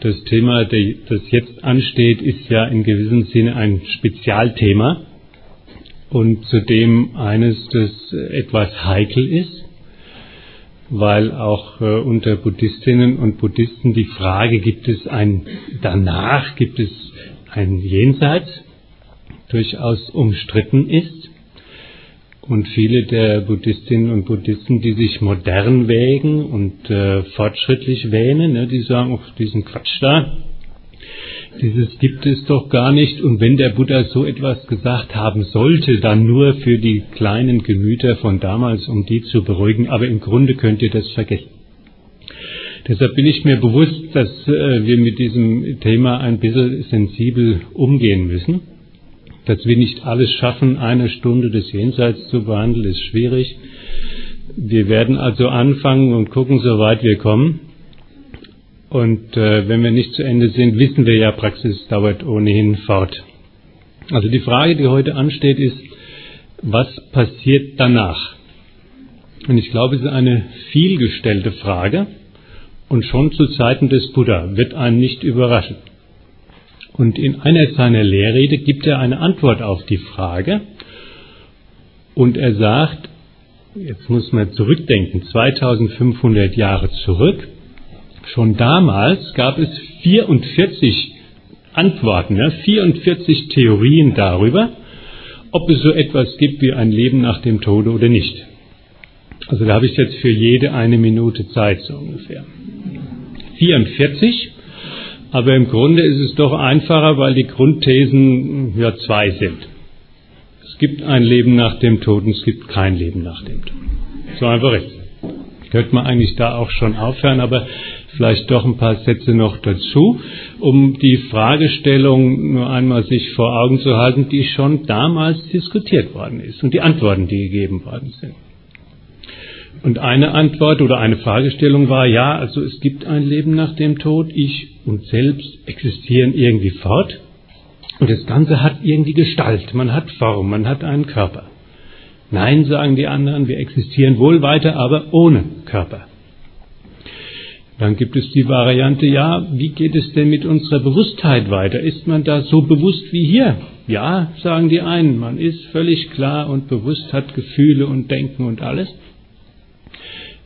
Das Thema, das jetzt ansteht, ist ja in gewissem Sinne ein Spezialthema und zudem eines, das etwas heikel ist, weil auch äh, unter Buddhistinnen und Buddhisten die Frage, gibt es ein danach, gibt es ein Jenseits, durchaus umstritten ist. Und viele der Buddhistinnen und Buddhisten, die sich modern wägen und äh, fortschrittlich wähnen, ne, die sagen, ach, diesen Quatsch da, dieses gibt es doch gar nicht. Und wenn der Buddha so etwas gesagt haben sollte, dann nur für die kleinen Gemüter von damals, um die zu beruhigen. Aber im Grunde könnt ihr das vergessen. Deshalb bin ich mir bewusst, dass äh, wir mit diesem Thema ein bisschen sensibel umgehen müssen. Dass wir nicht alles schaffen, eine Stunde des Jenseits zu behandeln, ist schwierig. Wir werden also anfangen und gucken, so weit wir kommen. Und äh, wenn wir nicht zu Ende sind, wissen wir ja, Praxis dauert ohnehin fort. Also die Frage, die heute ansteht, ist, was passiert danach? Und ich glaube, es ist eine vielgestellte Frage und schon zu Zeiten des Buddha wird einen nicht überraschen. Und in einer seiner Lehrrede gibt er eine Antwort auf die Frage. Und er sagt, jetzt muss man zurückdenken, 2500 Jahre zurück, schon damals gab es 44 Antworten, ja, 44 Theorien darüber, ob es so etwas gibt wie ein Leben nach dem Tode oder nicht. Also da habe ich jetzt für jede eine Minute Zeit so ungefähr. 44 aber im Grunde ist es doch einfacher, weil die Grundthesen ja zwei sind. Es gibt ein Leben nach dem Tod und es gibt kein Leben nach dem Tod. So einfach ist Könnte man eigentlich da auch schon aufhören, aber vielleicht doch ein paar Sätze noch dazu, um die Fragestellung nur einmal sich vor Augen zu halten, die schon damals diskutiert worden ist und die Antworten, die gegeben worden sind. Und eine Antwort oder eine Fragestellung war, ja, also es gibt ein Leben nach dem Tod, ich und selbst existieren irgendwie fort. Und das Ganze hat irgendwie Gestalt, man hat Form, man hat einen Körper. Nein, sagen die anderen, wir existieren wohl weiter, aber ohne Körper. Dann gibt es die Variante, ja, wie geht es denn mit unserer Bewusstheit weiter? Ist man da so bewusst wie hier? Ja, sagen die einen, man ist völlig klar und bewusst, hat Gefühle und Denken und alles.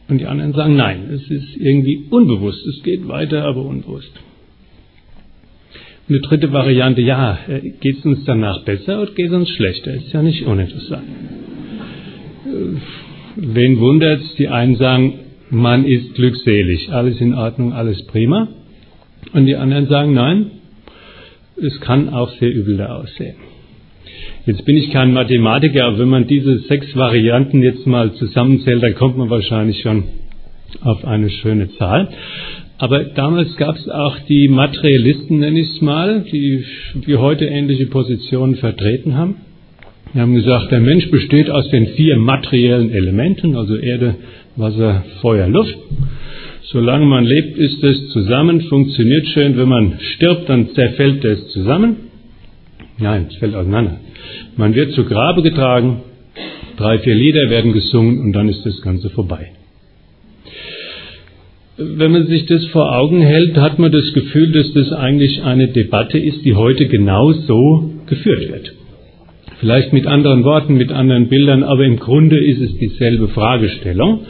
Und die anderen sagen, nein, es ist irgendwie unbewusst, es geht weiter, aber unbewusst. Eine dritte Variante, ja, äh, geht es uns danach besser oder geht es uns schlechter? Ist ja nicht uninteressant. Äh, wen wundert Die einen sagen, man ist glückselig, alles in Ordnung, alles prima. Und die anderen sagen, nein, es kann auch sehr übel da aussehen. Jetzt bin ich kein Mathematiker, aber wenn man diese sechs Varianten jetzt mal zusammenzählt, dann kommt man wahrscheinlich schon auf eine schöne Zahl. Aber damals gab es auch die Materialisten, nenne ich es mal, die wie heute ähnliche Positionen vertreten haben. Die haben gesagt, der Mensch besteht aus den vier materiellen Elementen, also Erde, Wasser, Feuer, Luft. Solange man lebt, ist es zusammen, funktioniert schön. Wenn man stirbt, dann zerfällt es zusammen. Nein, es fällt auseinander. Man wird zu Grabe getragen, drei, vier Lieder werden gesungen und dann ist das Ganze vorbei. Wenn man sich das vor Augen hält, hat man das Gefühl, dass das eigentlich eine Debatte ist, die heute genau so geführt wird. Vielleicht mit anderen Worten, mit anderen Bildern, aber im Grunde ist es dieselbe Fragestellung.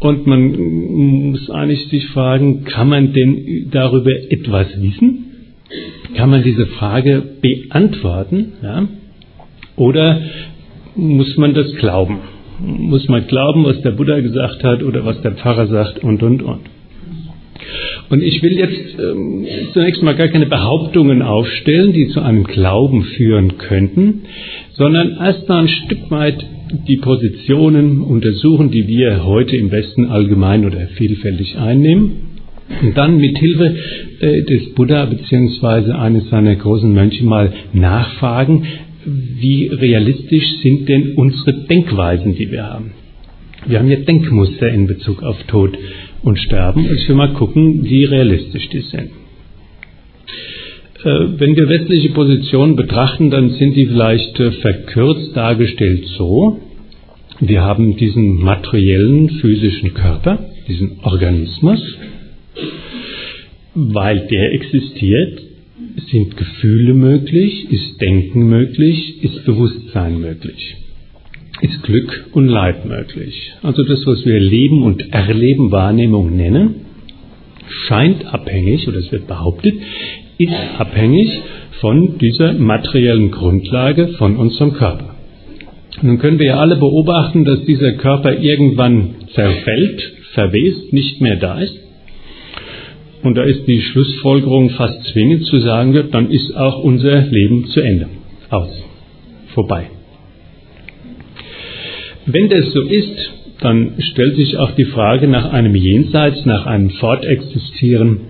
Und man muss eigentlich sich fragen, kann man denn darüber etwas wissen? Kann man diese Frage beantworten? Ja? Oder muss man das glauben? Muss man glauben, was der Buddha gesagt hat oder was der Pfarrer sagt und, und, und. Und ich will jetzt ähm, zunächst mal gar keine Behauptungen aufstellen, die zu einem Glauben führen könnten, sondern erst mal ein Stück weit die Positionen untersuchen, die wir heute im Westen allgemein oder vielfältig einnehmen. Und dann mit Hilfe äh, des Buddha beziehungsweise eines seiner großen Mönche mal nachfragen, wie realistisch sind denn unsere Denkweisen, die wir haben. Wir haben ja Denkmuster in Bezug auf Tod und Sterben. Also wir mal gucken, wie realistisch die sind. Äh, wenn wir westliche Positionen betrachten, dann sind die vielleicht äh, verkürzt dargestellt so, wir haben diesen materiellen physischen Körper, diesen Organismus, weil der existiert, sind Gefühle möglich, ist Denken möglich, ist Bewusstsein möglich, ist Glück und Leid möglich. Also das, was wir Leben und Erleben, Wahrnehmung nennen, scheint abhängig, oder es wird behauptet, ist abhängig von dieser materiellen Grundlage von unserem Körper. Nun können wir ja alle beobachten, dass dieser Körper irgendwann zerfällt, verwest, nicht mehr da ist. Und da ist die Schlussfolgerung fast zwingend zu sagen wird, dann ist auch unser Leben zu Ende. Aus. Vorbei. Wenn das so ist, dann stellt sich auch die Frage nach einem Jenseits, nach einem Fortexistieren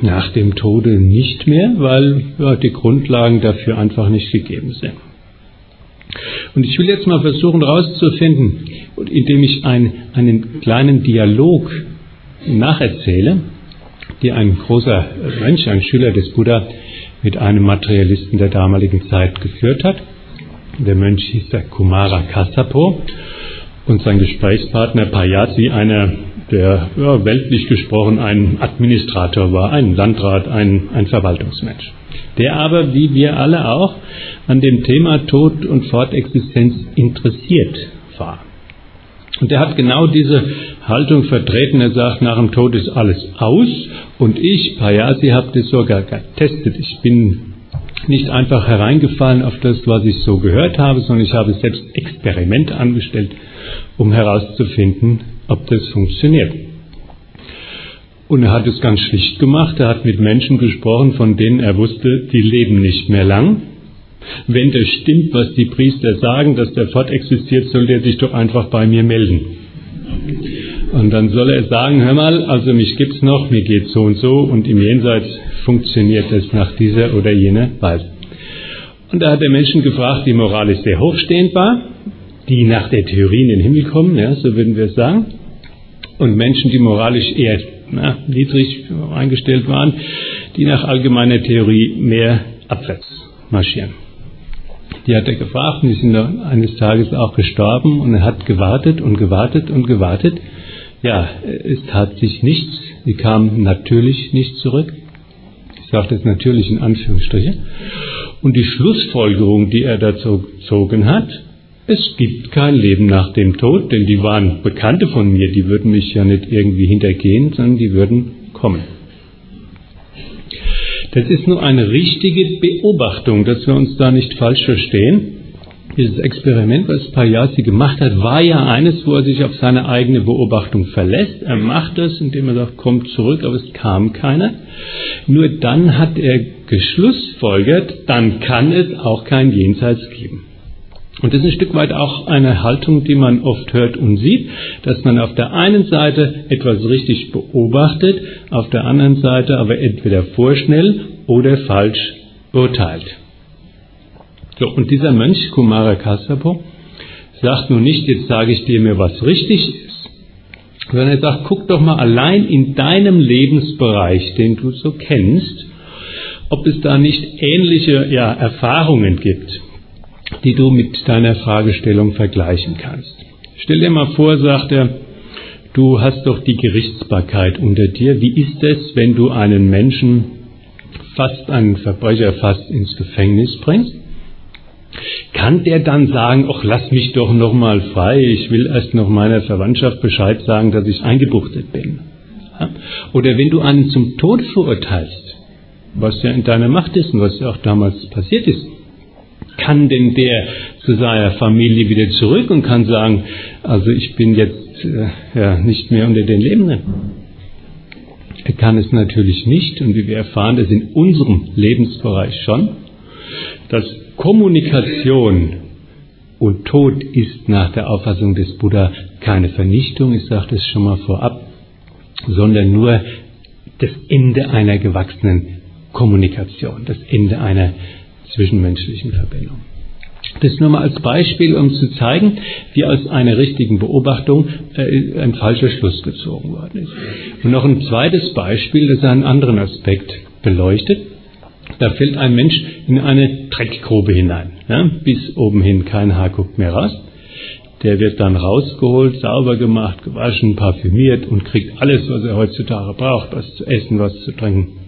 nach dem Tode nicht mehr, weil ja, die Grundlagen dafür einfach nicht gegeben sind. Und ich will jetzt mal versuchen herauszufinden, indem ich ein, einen kleinen Dialog nacherzähle, die ein großer Mönch, ein Schüler des Buddha, mit einem Materialisten der damaligen Zeit geführt hat. Der Mönch hieß der Kumara Kassapo und sein Gesprächspartner Payati, einer, der ja, weltlich gesprochen ein Administrator war, ein Landrat, ein, ein Verwaltungsmensch. Der aber, wie wir alle auch, an dem Thema Tod und Fortexistenz interessiert war. Und er hat genau diese Haltung vertreten. Er sagt, nach dem Tod ist alles aus. Und ich, Payasi, habe das sogar getestet. Ich bin nicht einfach hereingefallen auf das, was ich so gehört habe, sondern ich habe selbst Experimente angestellt, um herauszufinden, ob das funktioniert. Und er hat es ganz schlicht gemacht. Er hat mit Menschen gesprochen, von denen er wusste, die leben nicht mehr lang. Wenn das stimmt, was die Priester sagen, dass der Fort existiert, soll der sich doch einfach bei mir melden. Und dann soll er sagen, hör mal, also mich gibt's noch, mir geht's so und so und im Jenseits funktioniert es nach dieser oder jener Weise. Und da hat er Menschen gefragt, die moralisch sehr hochstehend war, die nach der Theorie in den Himmel kommen, ja, so würden wir es sagen, und Menschen, die moralisch eher na, niedrig eingestellt waren, die nach allgemeiner Theorie mehr abwärts marschieren. Die hat er gefragt und die sind eines Tages auch gestorben und er hat gewartet und gewartet und gewartet. Ja, es tat sich nichts. Sie kamen natürlich nicht zurück. Ich sage das natürlich in Anführungsstrichen. Und die Schlussfolgerung, die er dazu gezogen hat, es gibt kein Leben nach dem Tod, denn die waren Bekannte von mir, die würden mich ja nicht irgendwie hintergehen, sondern die würden kommen. Das ist nur eine richtige Beobachtung, dass wir uns da nicht falsch verstehen. Dieses Experiment, was Payasi gemacht hat, war ja eines, wo er sich auf seine eigene Beobachtung verlässt. Er macht das, indem er sagt, kommt zurück, aber es kam keiner. Nur dann hat er geschlussfolgert, dann kann es auch kein Jenseits geben. Und das ist ein Stück weit auch eine Haltung, die man oft hört und sieht, dass man auf der einen Seite etwas richtig beobachtet, auf der anderen Seite aber entweder vorschnell oder falsch urteilt. So, und dieser Mönch, Kumara Kassapo, sagt nun nicht, jetzt sage ich dir mir, was richtig ist, sondern er sagt, guck doch mal allein in deinem Lebensbereich, den du so kennst, ob es da nicht ähnliche ja, Erfahrungen gibt die du mit deiner Fragestellung vergleichen kannst. Stell dir mal vor, sagt er, du hast doch die Gerichtsbarkeit unter dir. Wie ist es, wenn du einen Menschen, fast einen Verbrecher fast ins Gefängnis bringst? Kann der dann sagen, ach, lass mich doch noch mal frei, ich will erst noch meiner Verwandtschaft Bescheid sagen, dass ich eingebuchtet bin? Oder wenn du einen zum Tod verurteilst, was ja in deiner Macht ist und was ja auch damals passiert ist, kann denn der zu seiner Familie wieder zurück und kann sagen, also ich bin jetzt äh, ja, nicht mehr unter den Lebenden? Er kann es natürlich nicht und wie wir erfahren das in unserem Lebensbereich schon, dass Kommunikation und Tod ist nach der Auffassung des Buddha keine Vernichtung, ich sage das schon mal vorab, sondern nur das Ende einer gewachsenen Kommunikation, das Ende einer zwischenmenschlichen Verbindung. Das nur mal als Beispiel, um zu zeigen, wie aus einer richtigen Beobachtung äh, ein falscher Schluss gezogen worden ist. Und noch ein zweites Beispiel, das einen anderen Aspekt beleuchtet. Da fällt ein Mensch in eine Dreckgrube hinein. Ja, bis oben hin kein Haar guckt mehr raus. Der wird dann rausgeholt, sauber gemacht, gewaschen, parfümiert und kriegt alles, was er heutzutage braucht, was zu essen, was zu trinken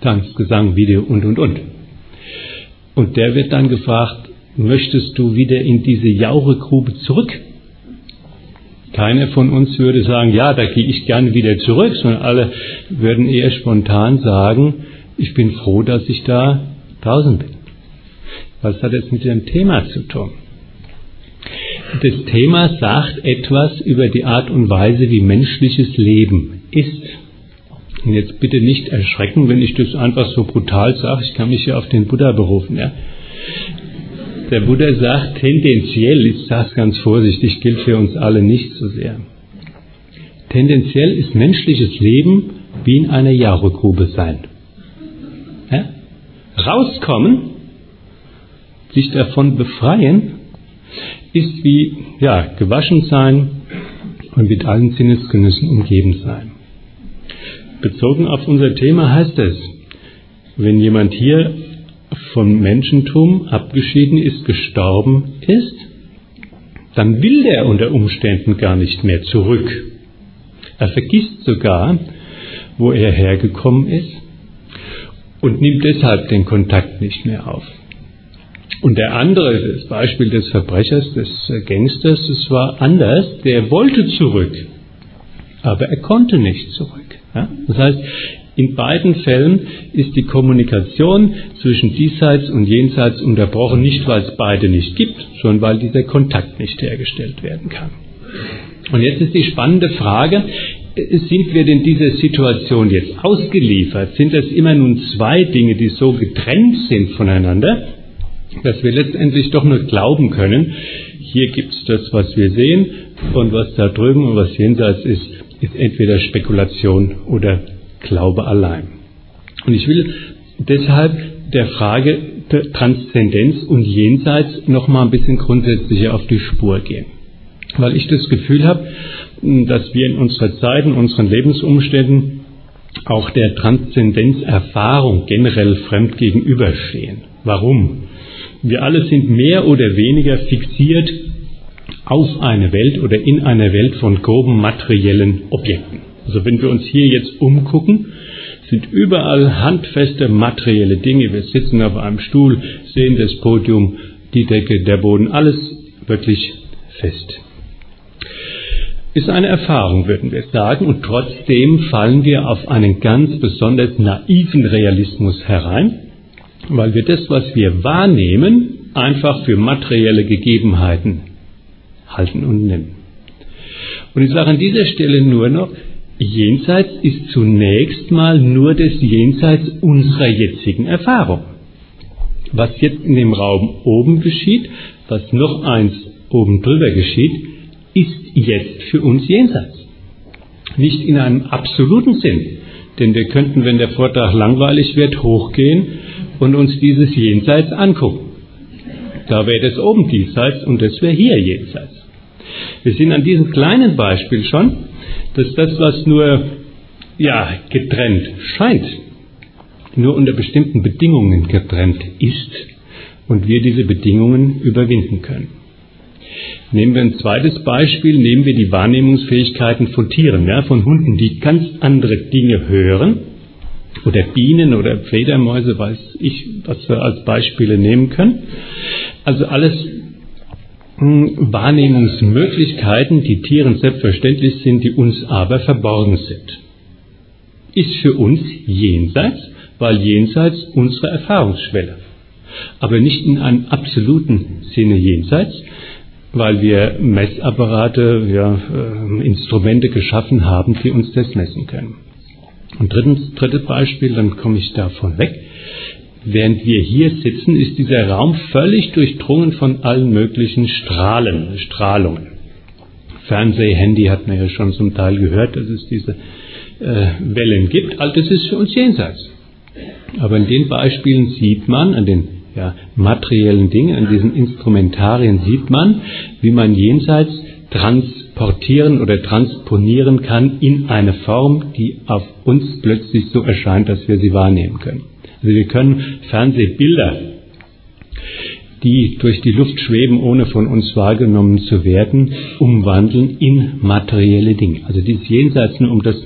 Tanz, Gesang, Video und, und, und. Und der wird dann gefragt, möchtest du wieder in diese Jauregrube zurück? Keiner von uns würde sagen, ja, da gehe ich gerne wieder zurück, sondern alle würden eher spontan sagen, ich bin froh, dass ich da draußen bin. Was hat es mit dem Thema zu tun? Das Thema sagt etwas über die Art und Weise, wie menschliches Leben ist. Und jetzt bitte nicht erschrecken, wenn ich das einfach so brutal sage. Ich kann mich ja auf den Buddha berufen. Ja. Der Buddha sagt, tendenziell, ich sage es ganz vorsichtig, gilt für uns alle nicht so sehr. Tendenziell ist menschliches Leben wie in einer Jauregrube sein. Ja? Rauskommen, sich davon befreien, ist wie ja, gewaschen sein und mit allen Sinnesgenüssen umgeben sein. Bezogen auf unser Thema heißt es, wenn jemand hier vom Menschentum abgeschieden ist, gestorben ist, dann will er unter Umständen gar nicht mehr zurück. Er vergisst sogar, wo er hergekommen ist und nimmt deshalb den Kontakt nicht mehr auf. Und der andere, das Beispiel des Verbrechers, des Gangsters, es war anders, der wollte zurück, aber er konnte nicht zurück. Ja? Das heißt, in beiden Fällen ist die Kommunikation zwischen diesseits und jenseits unterbrochen, nicht weil es beide nicht gibt, sondern weil dieser Kontakt nicht hergestellt werden kann. Und jetzt ist die spannende Frage, sind wir denn dieser Situation jetzt ausgeliefert? Sind das immer nun zwei Dinge, die so getrennt sind voneinander, dass wir letztendlich doch nur glauben können, hier gibt es das, was wir sehen, und was da drüben und was jenseits ist, ist entweder Spekulation oder Glaube allein. Und ich will deshalb der Frage der Transzendenz und Jenseits noch mal ein bisschen grundsätzlicher auf die Spur gehen. Weil ich das Gefühl habe, dass wir in unserer Zeit, in unseren Lebensumständen auch der Transzendenzerfahrung generell fremd gegenüberstehen. Warum? Wir alle sind mehr oder weniger fixiert auf eine Welt oder in einer Welt von groben materiellen Objekten. Also wenn wir uns hier jetzt umgucken, sind überall handfeste materielle Dinge. Wir sitzen auf einem Stuhl, sehen das Podium, die Decke, der Boden, alles wirklich fest. Ist eine Erfahrung, würden wir sagen, und trotzdem fallen wir auf einen ganz besonders naiven Realismus herein, weil wir das, was wir wahrnehmen, einfach für materielle Gegebenheiten halten und nennen. Und ich sage an dieser Stelle nur noch, Jenseits ist zunächst mal nur das Jenseits unserer jetzigen Erfahrung. Was jetzt in dem Raum oben geschieht, was noch eins oben drüber geschieht, ist jetzt für uns Jenseits. Nicht in einem absoluten Sinn, denn wir könnten, wenn der Vortrag langweilig wird, hochgehen und uns dieses Jenseits angucken. Da wäre das oben Diesseits und das wäre hier Jenseits. Wir sind an diesem kleinen Beispiel schon, dass das, was nur ja, getrennt scheint, nur unter bestimmten Bedingungen getrennt ist und wir diese Bedingungen überwinden können. Nehmen wir ein zweites Beispiel, nehmen wir die Wahrnehmungsfähigkeiten von Tieren, ja, von Hunden, die ganz andere Dinge hören, oder Bienen oder Fledermäuse, weiß ich, was wir als Beispiele nehmen können. Also alles Wahrnehmungsmöglichkeiten, die Tieren selbstverständlich sind, die uns aber verborgen sind. Ist für uns jenseits, weil jenseits unsere Erfahrungsschwelle. Aber nicht in einem absoluten Sinne jenseits, weil wir Messapparate, ja, äh, Instrumente geschaffen haben, die uns das messen können. Und drittens, drittes Beispiel, dann komme ich davon weg. Während wir hier sitzen, ist dieser Raum völlig durchdrungen von allen möglichen Strahlen, Strahlungen. Fernseh, Handy hat man ja schon zum Teil gehört, dass es diese äh, Wellen gibt. All das ist für uns jenseits. Aber in den Beispielen sieht man, an den ja, materiellen Dingen, an diesen Instrumentarien sieht man, wie man jenseits transportieren oder transponieren kann in eine Form, die auf uns plötzlich so erscheint, dass wir sie wahrnehmen können. Also wir können Fernsehbilder, die durch die Luft schweben, ohne von uns wahrgenommen zu werden, umwandeln in materielle Dinge. Also dieses Jenseits, um das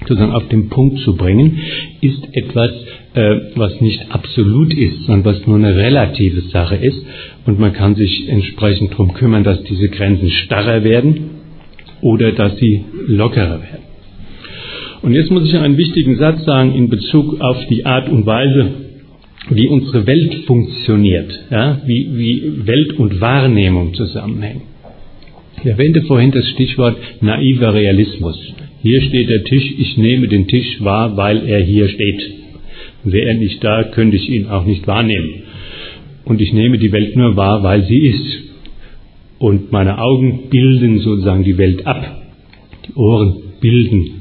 sozusagen auf den Punkt zu bringen, ist etwas, äh, was nicht absolut ist, sondern was nur eine relative Sache ist. Und man kann sich entsprechend darum kümmern, dass diese Grenzen starrer werden oder dass sie lockerer werden. Und jetzt muss ich einen wichtigen Satz sagen in Bezug auf die Art und Weise, wie unsere Welt funktioniert, ja, wie, wie Welt und Wahrnehmung zusammenhängen. Ich erwähnte vorhin das Stichwort naiver Realismus. Hier steht der Tisch, ich nehme den Tisch wahr, weil er hier steht. Wäre er nicht da, könnte ich ihn auch nicht wahrnehmen. Und ich nehme die Welt nur wahr, weil sie ist. Und meine Augen bilden sozusagen die Welt ab. Die Ohren bilden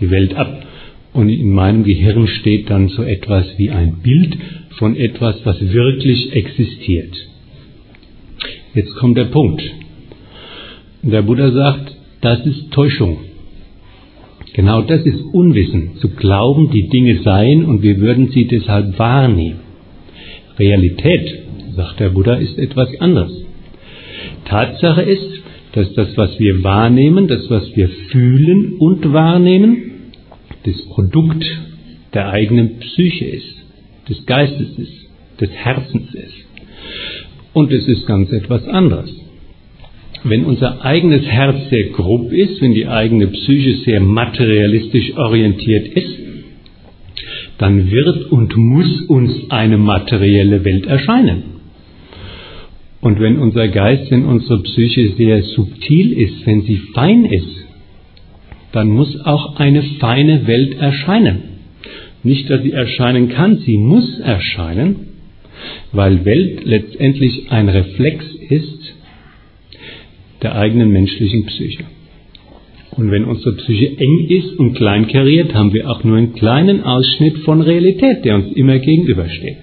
die Welt ab. Und in meinem Gehirn steht dann so etwas wie ein Bild von etwas, was wirklich existiert. Jetzt kommt der Punkt. Der Buddha sagt, das ist Täuschung. Genau das ist Unwissen, zu glauben, die Dinge seien und wir würden sie deshalb wahrnehmen. Realität, sagt der Buddha, ist etwas anderes. Tatsache ist, dass das, was wir wahrnehmen, das, was wir fühlen und wahrnehmen, das Produkt der eigenen Psyche ist, des Geistes ist, des Herzens ist. Und es ist ganz etwas anderes. Wenn unser eigenes Herz sehr grob ist, wenn die eigene Psyche sehr materialistisch orientiert ist, dann wird und muss uns eine materielle Welt erscheinen. Und wenn unser Geist, wenn unsere Psyche sehr subtil ist, wenn sie fein ist, dann muss auch eine feine Welt erscheinen. Nicht, dass sie erscheinen kann, sie muss erscheinen, weil Welt letztendlich ein Reflex ist der eigenen menschlichen Psyche. Und wenn unsere Psyche eng ist und kleinkariert, haben wir auch nur einen kleinen Ausschnitt von Realität, der uns immer gegenübersteht.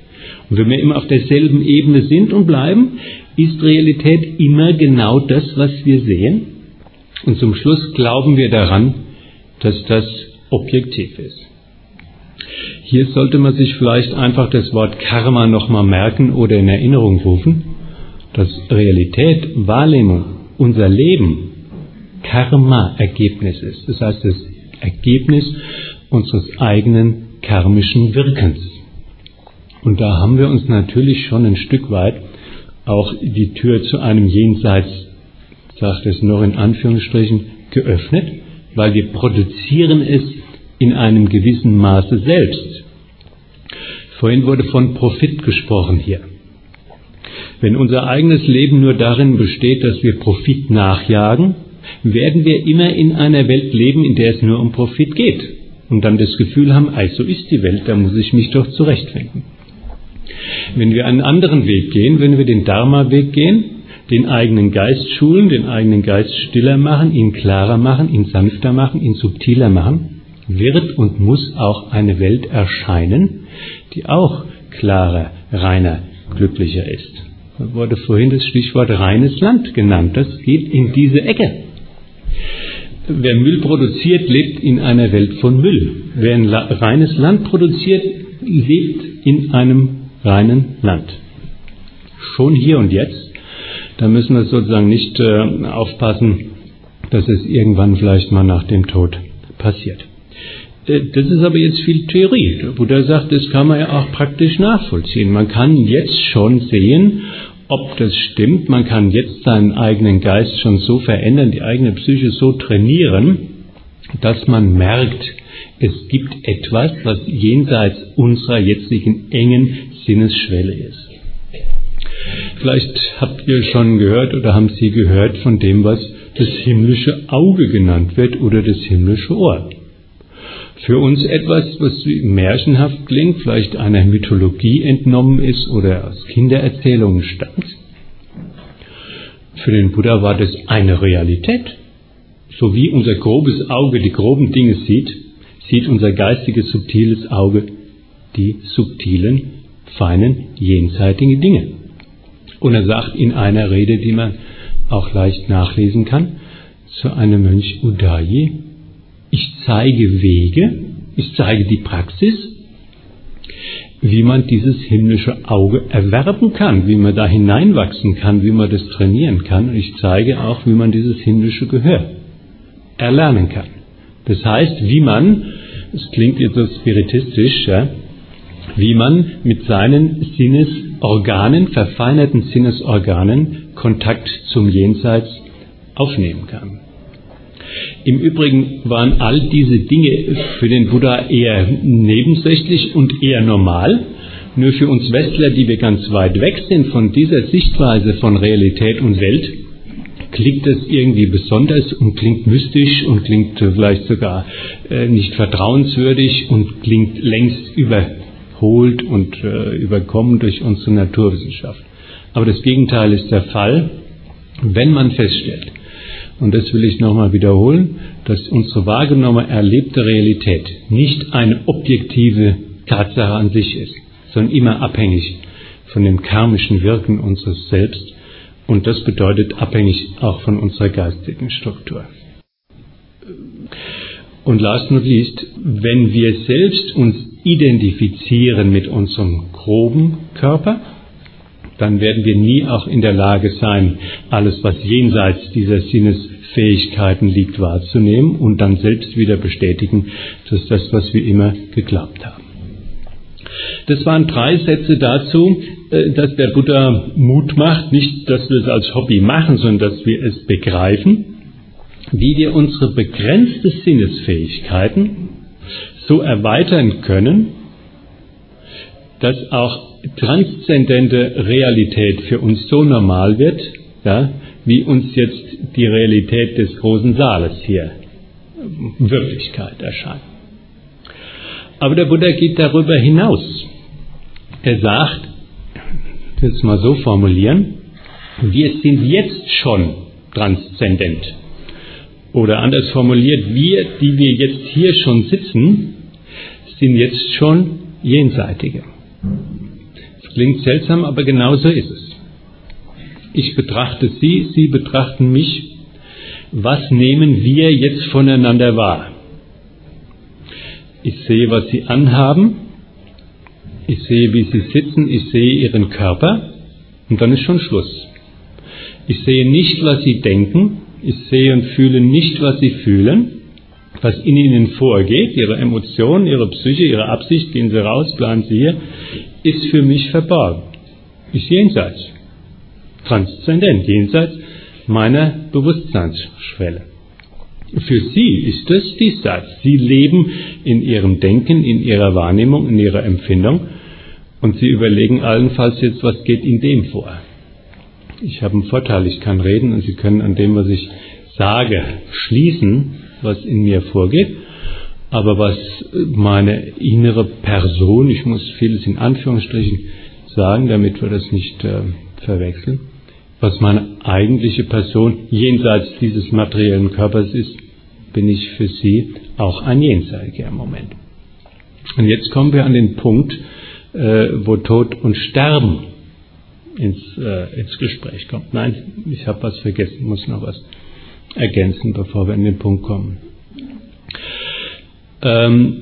Und wenn wir immer auf derselben Ebene sind und bleiben, ist Realität immer genau das, was wir sehen. Und zum Schluss glauben wir daran, dass das objektiv ist. Hier sollte man sich vielleicht einfach das Wort Karma nochmal merken oder in Erinnerung rufen, dass Realität, Wahrnehmung, unser Leben Karma-Ergebnis ist. Das heißt, das Ergebnis unseres eigenen karmischen Wirkens. Und da haben wir uns natürlich schon ein Stück weit auch die Tür zu einem Jenseits, sagt es noch in Anführungsstrichen, geöffnet, weil wir produzieren es in einem gewissen Maße selbst. Vorhin wurde von Profit gesprochen hier. Wenn unser eigenes Leben nur darin besteht, dass wir Profit nachjagen, werden wir immer in einer Welt leben, in der es nur um Profit geht. Und dann das Gefühl haben, ey, so ist die Welt, da muss ich mich doch zurechtfinden. Wenn wir einen anderen Weg gehen, wenn wir den Dharma-Weg gehen, den eigenen Geist schulen, den eigenen Geist stiller machen, ihn klarer machen, ihn sanfter machen, ihn subtiler machen, wird und muss auch eine Welt erscheinen, die auch klarer, reiner, glücklicher ist. Da wurde vorhin das Stichwort reines Land genannt. Das geht in diese Ecke. Wer Müll produziert, lebt in einer Welt von Müll. Wer ein reines Land produziert, lebt in einem reinen Land. Schon hier und jetzt da müssen wir sozusagen nicht äh, aufpassen, dass es irgendwann vielleicht mal nach dem Tod passiert. Äh, das ist aber jetzt viel Theorie. Der Buddha sagt, das kann man ja auch praktisch nachvollziehen. Man kann jetzt schon sehen, ob das stimmt. Man kann jetzt seinen eigenen Geist schon so verändern, die eigene Psyche so trainieren, dass man merkt, es gibt etwas, was jenseits unserer jetzigen engen Sinnesschwelle ist. Vielleicht habt ihr schon gehört oder haben Sie gehört von dem, was das himmlische Auge genannt wird oder das himmlische Ohr. Für uns etwas, was märchenhaft klingt, vielleicht einer Mythologie entnommen ist oder aus Kindererzählungen stammt. Für den Buddha war das eine Realität. So wie unser grobes Auge die groben Dinge sieht, sieht unser geistiges, subtiles Auge die subtilen, feinen, jenseitigen Dinge. Und er sagt in einer Rede, die man auch leicht nachlesen kann, zu einem Mönch Udayi, ich zeige Wege, ich zeige die Praxis, wie man dieses himmlische Auge erwerben kann, wie man da hineinwachsen kann, wie man das trainieren kann. Und ich zeige auch, wie man dieses himmlische Gehör erlernen kann. Das heißt, wie man es klingt jetzt so spiritistisch, ja, wie man mit seinen Sinnesorganen, verfeinerten Sinnesorganen, Kontakt zum Jenseits aufnehmen kann. Im Übrigen waren all diese Dinge für den Buddha eher nebensächlich und eher normal. Nur für uns Westler, die wir ganz weit weg sind von dieser Sichtweise von Realität und Welt, klingt es irgendwie besonders und klingt mystisch und klingt vielleicht sogar äh, nicht vertrauenswürdig und klingt längst überholt und äh, überkommen durch unsere Naturwissenschaft. Aber das Gegenteil ist der Fall, wenn man feststellt, und das will ich nochmal wiederholen, dass unsere wahrgenommene erlebte Realität nicht eine objektive Tatsache an sich ist, sondern immer abhängig von dem karmischen Wirken unseres Selbst und das bedeutet abhängig auch von unserer geistigen Struktur. Und last not least, wenn wir selbst uns identifizieren mit unserem groben Körper, dann werden wir nie auch in der Lage sein, alles, was jenseits dieser Sinnesfähigkeiten liegt, wahrzunehmen und dann selbst wieder bestätigen, das ist das, was wir immer geglaubt haben. Das waren drei Sätze dazu, äh, dass der Buddha Mut macht, nicht, dass wir es als Hobby machen, sondern dass wir es begreifen, wie wir unsere begrenzte Sinnesfähigkeiten so erweitern können, dass auch transzendente Realität für uns so normal wird, ja, wie uns jetzt die Realität des großen Saales hier Wirklichkeit erscheint. Aber der Buddha geht darüber hinaus. Er sagt, jetzt mal so formulieren, wir sind jetzt schon transzendent. Oder anders formuliert, wir, die wir jetzt hier schon sitzen, sind jetzt schon Jenseitige. Klingt seltsam, aber genau so ist es. Ich betrachte Sie, Sie betrachten mich. Was nehmen wir jetzt voneinander wahr? Ich sehe, was Sie anhaben. Ich sehe, wie Sie sitzen. Ich sehe Ihren Körper. Und dann ist schon Schluss. Ich sehe nicht, was Sie denken. Ich sehe und fühle nicht, was Sie fühlen. Was in Ihnen vorgeht, Ihre Emotionen, Ihre Psyche, Ihre Absicht, gehen Sie raus, bleiben Sie hier ist für mich verborgen, ist jenseits, transzendent, jenseits meiner Bewusstseinsschwelle. Für sie ist es diesseits. Sie leben in ihrem Denken, in ihrer Wahrnehmung, in ihrer Empfindung und sie überlegen allenfalls jetzt, was geht in dem vor. Ich habe einen Vorteil, ich kann reden und sie können an dem, was ich sage, schließen, was in mir vorgeht aber was meine innere Person, ich muss vieles in Anführungsstrichen sagen, damit wir das nicht äh, verwechseln, was meine eigentliche Person jenseits dieses materiellen Körpers ist, bin ich für sie auch ein jenseitiger Moment. Und jetzt kommen wir an den Punkt, äh, wo Tod und Sterben ins, äh, ins Gespräch kommt. Nein, ich habe was vergessen, muss noch was ergänzen, bevor wir an den Punkt kommen. Ähm,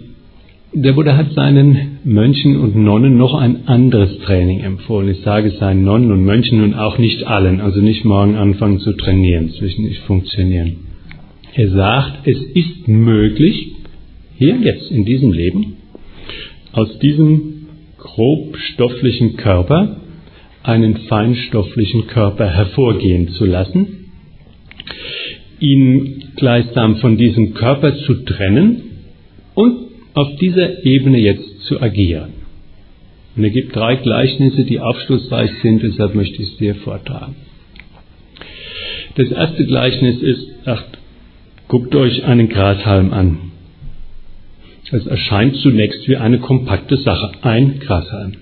der Buddha hat seinen Mönchen und Nonnen noch ein anderes Training empfohlen. Ich sage seinen Nonnen und Mönchen und auch nicht allen, also nicht morgen anfangen zu trainieren, zwischen nicht funktionieren. Er sagt, es ist möglich, hier jetzt in diesem Leben, aus diesem grobstofflichen Körper einen feinstofflichen Körper hervorgehen zu lassen, ihn gleichsam von diesem Körper zu trennen und auf dieser Ebene jetzt zu agieren. Und er gibt drei Gleichnisse, die aufschlussreich sind, deshalb möchte ich es dir vortragen. Das erste Gleichnis ist, ach, guckt euch einen Grashalm an. Es erscheint zunächst wie eine kompakte Sache, ein Grashalm.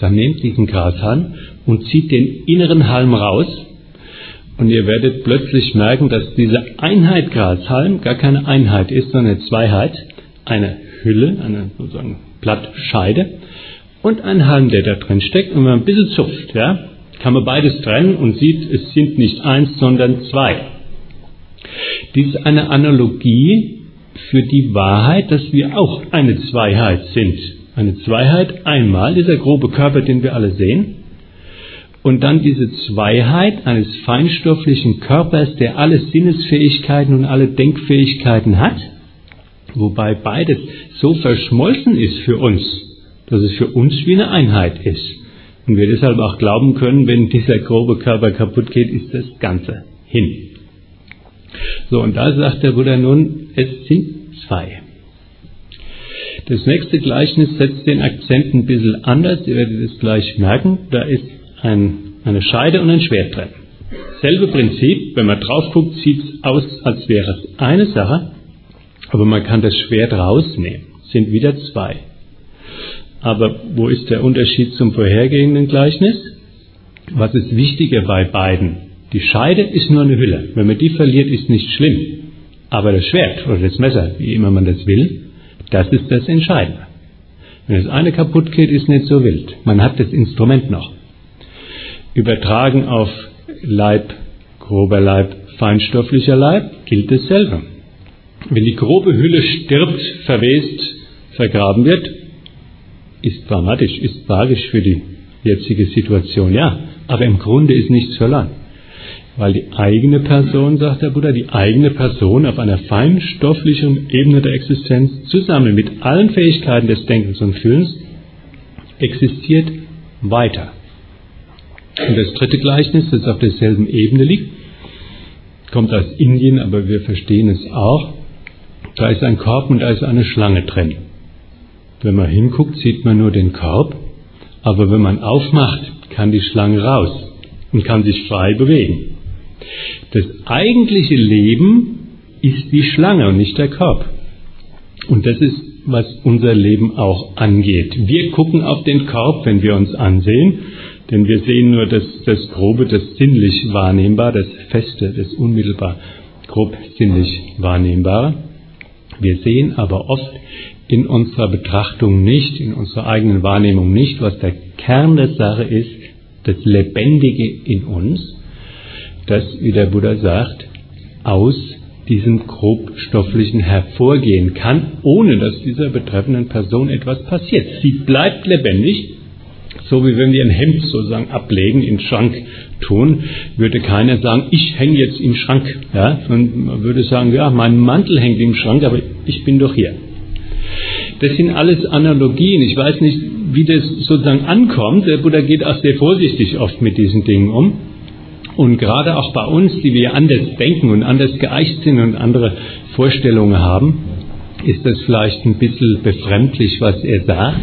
Dann nehmt diesen Grashalm und zieht den inneren Halm raus und ihr werdet plötzlich merken, dass diese Einheit Grashalm gar keine Einheit ist, sondern eine Zweiheit. Eine Hülle, eine sozusagen Blattscheide und ein Halm, der da drin steckt. Und wenn man ein bisschen zupft, ja, kann man beides trennen und sieht, es sind nicht eins, sondern zwei. Dies ist eine Analogie für die Wahrheit, dass wir auch eine Zweiheit sind. Eine Zweiheit einmal, dieser grobe Körper, den wir alle sehen, und dann diese Zweiheit eines feinstofflichen Körpers, der alle Sinnesfähigkeiten und alle Denkfähigkeiten hat, wobei beides so verschmolzen ist für uns, dass es für uns wie eine Einheit ist. Und wir deshalb auch glauben können, wenn dieser grobe Körper kaputt geht, ist das Ganze hin. So, und da sagt der Buddha nun, es sind zwei. Das nächste Gleichnis setzt den Akzent ein bisschen anders, ihr werdet es gleich merken. Da ist ein, eine Scheide und ein Schwert drin. Selbe Prinzip, wenn man drauf guckt, sieht es aus, als wäre es eine Sache, aber man kann das Schwert rausnehmen. Sind wieder zwei. Aber wo ist der Unterschied zum vorhergehenden Gleichnis? Was ist wichtiger bei beiden? Die Scheide ist nur eine Hülle. Wenn man die verliert, ist nicht schlimm. Aber das Schwert oder das Messer, wie immer man das will, das ist das Entscheidende. Wenn das eine kaputt geht, ist nicht so wild. Man hat das Instrument noch. Übertragen auf Leib, grober Leib, feinstofflicher Leib, gilt dasselbe. Wenn die grobe Hülle stirbt, verwest, vergraben wird, ist dramatisch, ist tragisch für die jetzige Situation, ja. Aber im Grunde ist nichts verloren. Weil die eigene Person, sagt der Buddha, die eigene Person auf einer feinstofflichen Ebene der Existenz zusammen mit allen Fähigkeiten des Denkens und Fühlens existiert weiter. Und das dritte Gleichnis, das auf derselben Ebene liegt, kommt aus Indien, aber wir verstehen es auch. Da ist ein Korb und da ist eine Schlange drin. Wenn man hinguckt, sieht man nur den Korb, aber wenn man aufmacht, kann die Schlange raus und kann sich frei bewegen. Das eigentliche Leben ist die Schlange und nicht der Korb. Und das ist, was unser Leben auch angeht. Wir gucken auf den Korb, wenn wir uns ansehen, denn wir sehen nur das, das Grobe, das sinnlich Wahrnehmbare, das Feste, das unmittelbar grob sinnlich Wahrnehmbare. Wir sehen aber oft in unserer Betrachtung nicht, in unserer eigenen Wahrnehmung nicht, was der Kern der Sache ist, das Lebendige in uns, das, wie der Buddha sagt, aus diesem grobstofflichen hervorgehen kann, ohne dass dieser betreffenden Person etwas passiert. Sie bleibt lebendig, so wie wenn wir ein Hemd sozusagen ablegen, in den Schrank tun, würde keiner sagen, ich hänge jetzt im Schrank. Ja? Und man würde sagen, ja, mein Mantel hängt im Schrank, aber ich bin doch hier. Das sind alles Analogien. Ich weiß nicht, wie das sozusagen ankommt. Der Buddha geht auch sehr vorsichtig oft mit diesen Dingen um. Und gerade auch bei uns, die wir anders denken und anders geeicht sind und andere Vorstellungen haben, ist das vielleicht ein bisschen befremdlich, was er sagt,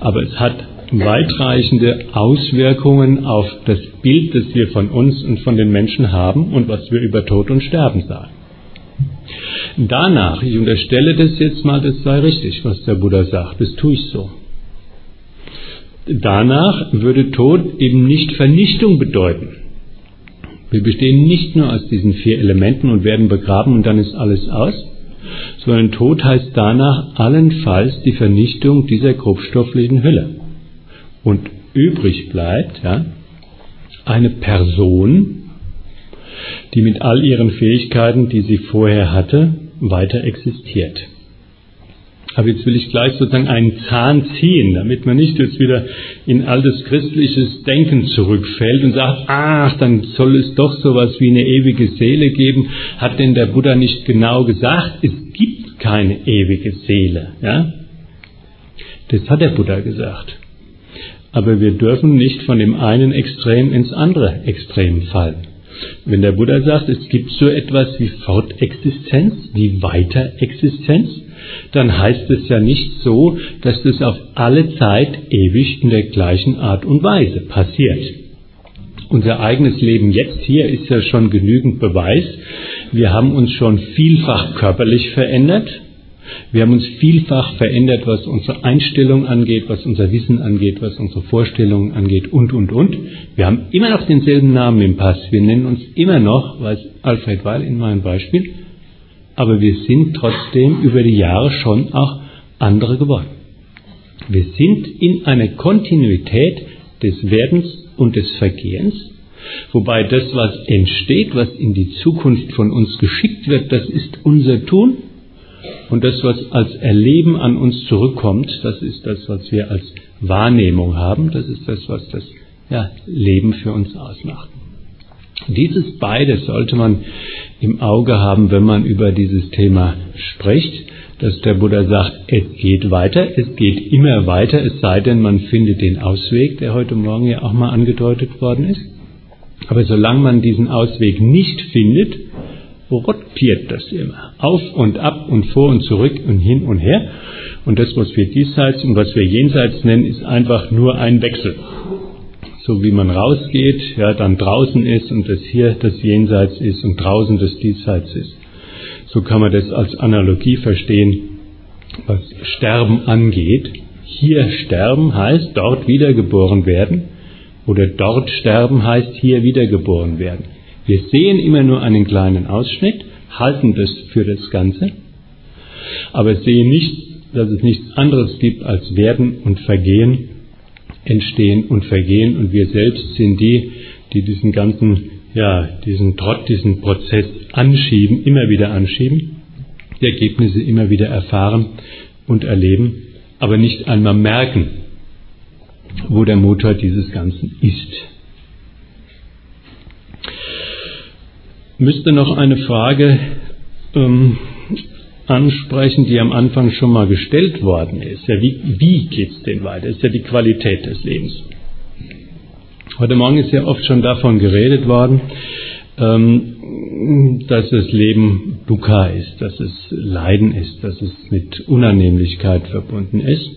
aber es hat weitreichende Auswirkungen auf das Bild, das wir von uns und von den Menschen haben und was wir über Tod und Sterben sagen. Danach, ich unterstelle das jetzt mal, das sei richtig, was der Buddha sagt, das tue ich so. Danach würde Tod eben nicht Vernichtung bedeuten. Wir bestehen nicht nur aus diesen vier Elementen und werden begraben und dann ist alles aus, sondern Tod heißt danach allenfalls die Vernichtung dieser grobstofflichen Hülle. Und übrig bleibt ja, eine Person, die mit all ihren Fähigkeiten, die sie vorher hatte, weiter existiert. Aber jetzt will ich gleich sozusagen einen Zahn ziehen, damit man nicht jetzt wieder in altes christliches Denken zurückfällt und sagt, ach, dann soll es doch sowas wie eine ewige Seele geben. Hat denn der Buddha nicht genau gesagt, es gibt keine ewige Seele, ja? Das hat der Buddha gesagt. Aber wir dürfen nicht von dem einen Extrem ins andere Extrem fallen. Wenn der Buddha sagt, es gibt so etwas wie Fortexistenz, wie Weiterexistenz, dann heißt es ja nicht so, dass das auf alle Zeit ewig in der gleichen Art und Weise passiert. Unser eigenes Leben jetzt hier ist ja schon genügend Beweis. Wir haben uns schon vielfach körperlich verändert. Wir haben uns vielfach verändert, was unsere Einstellung angeht, was unser Wissen angeht, was unsere Vorstellungen angeht und, und, und. Wir haben immer noch denselben Namen im Pass. Wir nennen uns immer noch, weiß Alfred Weil in meinem Beispiel, aber wir sind trotzdem über die Jahre schon auch andere geworden. Wir sind in einer Kontinuität des Werdens und des Vergehens, wobei das, was entsteht, was in die Zukunft von uns geschickt wird, das ist unser Tun und das, was als Erleben an uns zurückkommt, das ist das, was wir als Wahrnehmung haben, das ist das, was das ja, Leben für uns ausmacht. Dieses beides sollte man im Auge haben, wenn man über dieses Thema spricht. dass der Buddha sagt, es geht weiter, es geht immer weiter, es sei denn, man findet den Ausweg, der heute Morgen ja auch mal angedeutet worden ist. Aber solange man diesen Ausweg nicht findet, rotiert das immer. Auf und ab und vor und zurück und hin und her. Und das, was wir diesseits und was wir jenseits nennen, ist einfach nur ein Wechsel. So wie man rausgeht, ja, dann draußen ist und das hier das Jenseits ist und draußen das Diesseits ist. So kann man das als Analogie verstehen, was Sterben angeht. Hier sterben heißt dort wiedergeboren werden oder dort sterben heißt hier wiedergeboren werden. Wir sehen immer nur einen kleinen Ausschnitt, halten das für das Ganze, aber sehen nicht, dass es nichts anderes gibt als Werden und Vergehen, Entstehen und Vergehen und wir selbst sind die, die diesen ganzen, ja, diesen Trott, diesen Prozess anschieben, immer wieder anschieben, die Ergebnisse immer wieder erfahren und erleben, aber nicht einmal merken, wo der Motor dieses Ganzen ist. müsste noch eine Frage ähm, ansprechen, die am Anfang schon mal gestellt worden ist. Ja, wie wie geht es denn weiter? Ist ja die Qualität des Lebens. Heute Morgen ist ja oft schon davon geredet worden, ähm, dass das Leben Dukkha ist, dass es Leiden ist, dass es mit Unannehmlichkeit verbunden ist.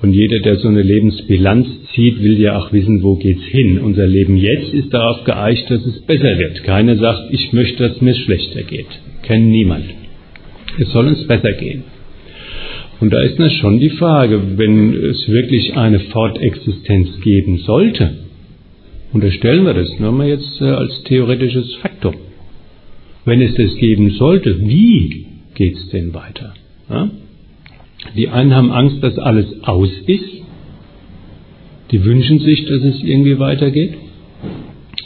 Und jeder, der so eine Lebensbilanz zieht, will ja auch wissen, wo geht's hin. Unser Leben jetzt ist darauf geeicht, dass es besser wird. Keiner sagt, ich möchte, dass es mir schlechter geht. Kennt niemand. Es soll uns besser gehen. Und da ist dann schon die Frage, wenn es wirklich eine Fortexistenz geben sollte, unterstellen wir das nur mal jetzt äh, als theoretisches Faktum. Wenn es das geben sollte, wie geht's denn weiter? Ja? Die einen haben Angst, dass alles aus ist. Die wünschen sich, dass es irgendwie weitergeht.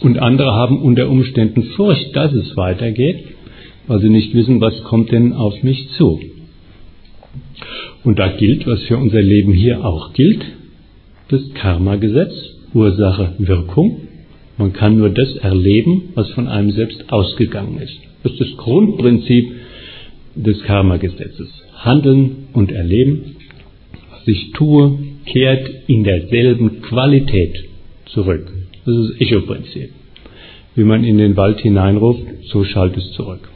Und andere haben unter Umständen Furcht, dass es weitergeht, weil sie nicht wissen, was kommt denn auf mich zu. Und da gilt, was für unser Leben hier auch gilt, das Karma-Gesetz, Ursache, Wirkung. Man kann nur das erleben, was von einem selbst ausgegangen ist. Das ist das Grundprinzip des Karma-Gesetzes. Handeln und Erleben, was ich tue, kehrt in derselben Qualität zurück. Das ist das Echo-Prinzip. Wie man in den Wald hineinruft, so schallt es zurück.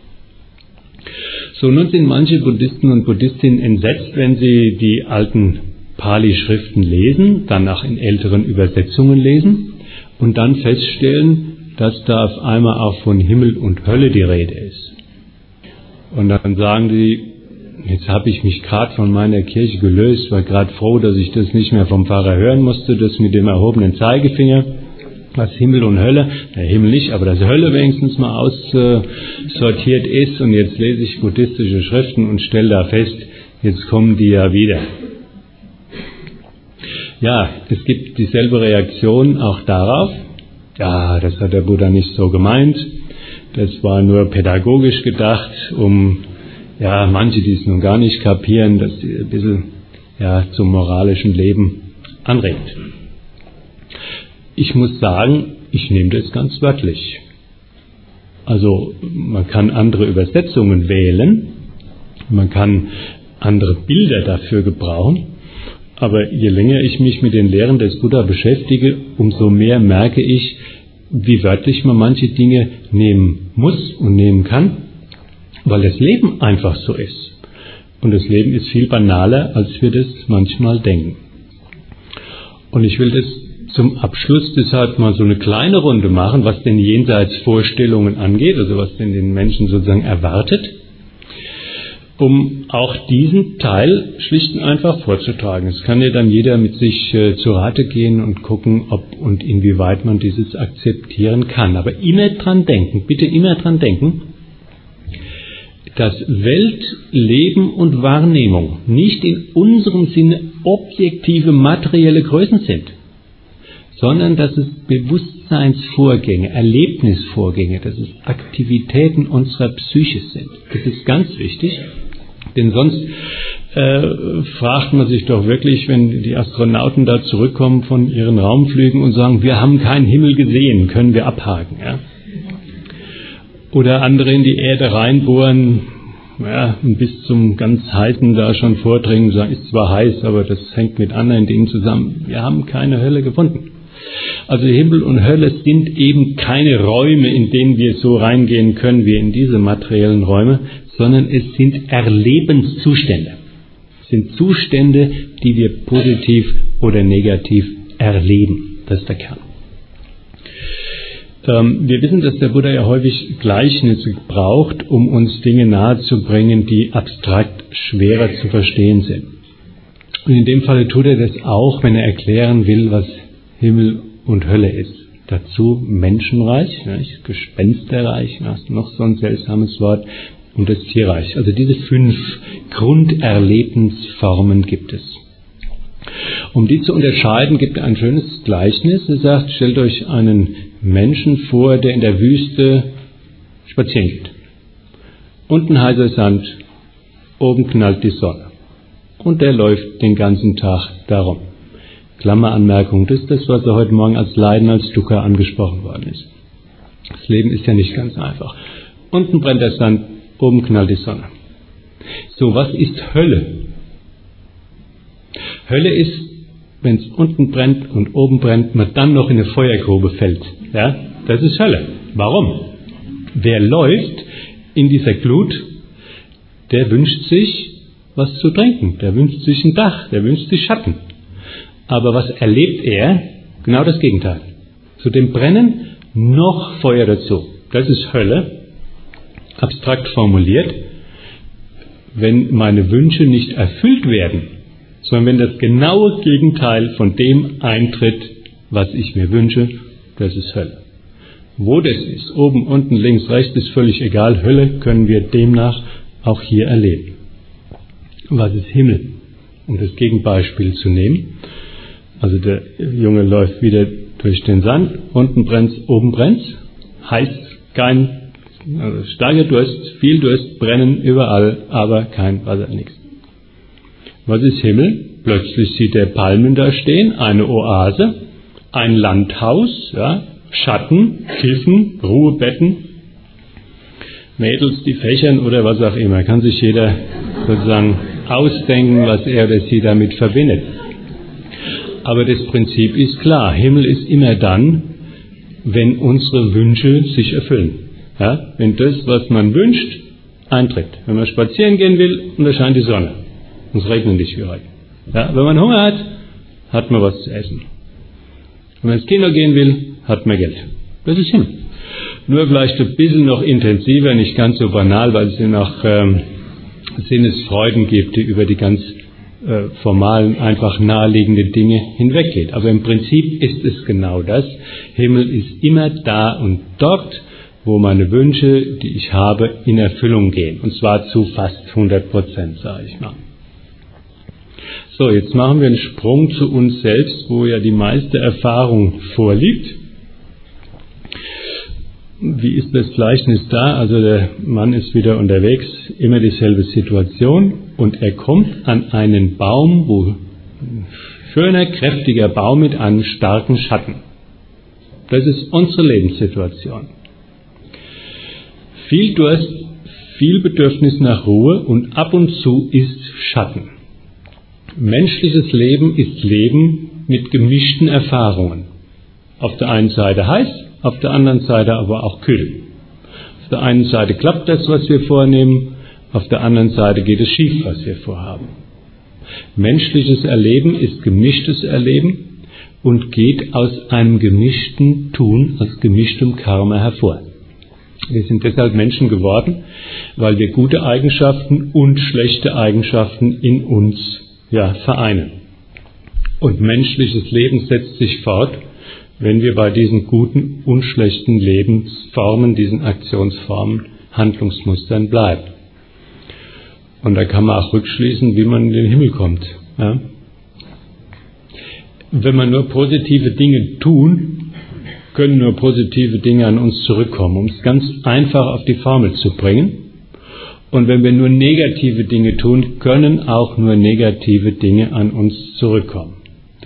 So, nun sind manche Buddhisten und Buddhistinnen entsetzt, wenn sie die alten Pali-Schriften lesen, danach in älteren Übersetzungen lesen und dann feststellen, dass da auf einmal auch von Himmel und Hölle die Rede ist. Und dann sagen sie, jetzt habe ich mich gerade von meiner Kirche gelöst, war gerade froh, dass ich das nicht mehr vom Pfarrer hören musste, das mit dem erhobenen Zeigefinger, was Himmel und Hölle, der Himmel nicht, aber dass Hölle wenigstens mal aussortiert ist und jetzt lese ich buddhistische Schriften und stelle da fest, jetzt kommen die ja wieder. Ja, es gibt dieselbe Reaktion auch darauf. Ja, das hat der Buddha nicht so gemeint. Das war nur pädagogisch gedacht, um ja, manche, die es nun gar nicht kapieren, dass sie ein bisschen ja, zum moralischen Leben anregt. Ich muss sagen, ich nehme das ganz wörtlich. Also man kann andere Übersetzungen wählen, man kann andere Bilder dafür gebrauchen, aber je länger ich mich mit den Lehren des Buddha beschäftige, umso mehr merke ich, wie wörtlich man manche Dinge nehmen muss und nehmen kann weil das Leben einfach so ist. Und das Leben ist viel banaler, als wir das manchmal denken. Und ich will das zum Abschluss deshalb mal so eine kleine Runde machen, was denn Jenseitsvorstellungen angeht, also was denn den Menschen sozusagen erwartet, um auch diesen Teil schlicht und einfach vorzutragen. Es kann ja dann jeder mit sich äh, zu Rate gehen und gucken, ob und inwieweit man dieses akzeptieren kann. Aber immer dran denken, bitte immer dran denken, dass Welt, Leben und Wahrnehmung nicht in unserem Sinne objektive materielle Größen sind, sondern dass es Bewusstseinsvorgänge, Erlebnisvorgänge, dass es Aktivitäten unserer Psyche sind. Das ist ganz wichtig, denn sonst äh, fragt man sich doch wirklich, wenn die Astronauten da zurückkommen von ihren Raumflügen und sagen, wir haben keinen Himmel gesehen, können wir abhaken. Ja? oder andere in die Erde reinbohren, ja, bis zum ganz heißen da schon vordringen, sagen, ist zwar heiß, aber das hängt mit anderen Dingen zusammen. Wir haben keine Hölle gefunden. Also Himmel und Hölle sind eben keine Räume, in denen wir so reingehen können wie in diese materiellen Räume, sondern es sind Erlebenszustände. Es sind Zustände, die wir positiv oder negativ erleben. Das ist der Kern. Ähm, wir wissen, dass der Buddha ja häufig Gleichnisse braucht, um uns Dinge nahezubringen, die abstrakt schwerer zu verstehen sind. Und in dem Falle tut er das auch, wenn er erklären will, was Himmel und Hölle ist. Dazu Menschenreich, nicht? Gespensterreich, noch so ein seltsames Wort, und das Tierreich. Also diese fünf Grunderlebensformen gibt es. Um die zu unterscheiden, gibt er ein schönes Gleichnis. Er sagt, stellt euch einen Menschen vor, der in der Wüste spazieren geht. Unten heißer Sand, oben knallt die Sonne. Und der läuft den ganzen Tag darum. Klammeranmerkung, das ist das, was heute Morgen als Leiden, als Dukkha angesprochen worden ist. Das Leben ist ja nicht ganz einfach. Unten brennt der Sand, oben knallt die Sonne. So, was ist Hölle? Hölle ist, wenn es unten brennt und oben brennt, man dann noch in eine Feuergrube fällt. Ja, das ist Hölle. Warum? Wer läuft in dieser Glut, der wünscht sich was zu trinken, der wünscht sich ein Dach, der wünscht sich Schatten. Aber was erlebt er? Genau das Gegenteil. Zu dem Brennen noch Feuer dazu. Das ist Hölle, abstrakt formuliert. Wenn meine Wünsche nicht erfüllt werden, sondern wenn das genaue Gegenteil von dem eintritt, was ich mir wünsche, das ist Hölle. Wo das ist, oben, unten, links, rechts, ist völlig egal. Hölle können wir demnach auch hier erleben. Was ist Himmel? Um das Gegenbeispiel zu nehmen. Also der Junge läuft wieder durch den Sand, unten brennt oben brennt heißt kein, also starker Durst, viel Durst, brennen überall, aber kein Wasser, nichts. Was ist Himmel? Plötzlich sieht er Palmen da stehen, eine Oase, ein Landhaus, ja, Schatten, Kissen, Ruhebetten, Mädels, die fächern oder was auch immer. Kann sich jeder sozusagen ausdenken, was er oder sie damit verbindet. Aber das Prinzip ist klar. Himmel ist immer dann, wenn unsere Wünsche sich erfüllen. Ja? Wenn das, was man wünscht, eintritt. Wenn man spazieren gehen will und da scheint die Sonne. Und es regnet nicht wie heute. Ja? Wenn man Hunger hat, hat man was zu essen. Wenn man ins Kino gehen will, hat man Geld. Das ist Himmel. Nur vielleicht ein bisschen noch intensiver, nicht ganz so banal, weil es ja noch ähm, Sinnesfreuden gibt, die über die ganz äh, formalen, einfach naheliegende Dinge hinweggeht. Aber im Prinzip ist es genau das. Himmel ist immer da und dort, wo meine Wünsche, die ich habe, in Erfüllung gehen. Und zwar zu fast 100 Prozent, sage ich mal. So, jetzt machen wir einen Sprung zu uns selbst, wo ja die meiste Erfahrung vorliegt. Wie ist das Gleichnis da? Also der Mann ist wieder unterwegs, immer dieselbe Situation und er kommt an einen Baum, wo ein schöner, kräftiger Baum mit einem starken Schatten. Das ist unsere Lebenssituation. Viel Durst, viel Bedürfnis nach Ruhe und ab und zu ist Schatten. Menschliches Leben ist Leben mit gemischten Erfahrungen. Auf der einen Seite heiß, auf der anderen Seite aber auch kühl. Auf der einen Seite klappt das, was wir vornehmen, auf der anderen Seite geht es schief, was wir vorhaben. Menschliches Erleben ist gemischtes Erleben und geht aus einem gemischten Tun, aus gemischtem Karma hervor. Wir sind deshalb Menschen geworden, weil wir gute Eigenschaften und schlechte Eigenschaften in uns ja, vereinen. Und menschliches Leben setzt sich fort, wenn wir bei diesen guten und schlechten Lebensformen, diesen Aktionsformen, Handlungsmustern bleiben. Und da kann man auch rückschließen, wie man in den Himmel kommt. Ja? Wenn man nur positive Dinge tun, können nur positive Dinge an uns zurückkommen, um es ganz einfach auf die Formel zu bringen. Und wenn wir nur negative Dinge tun, können auch nur negative Dinge an uns zurückkommen.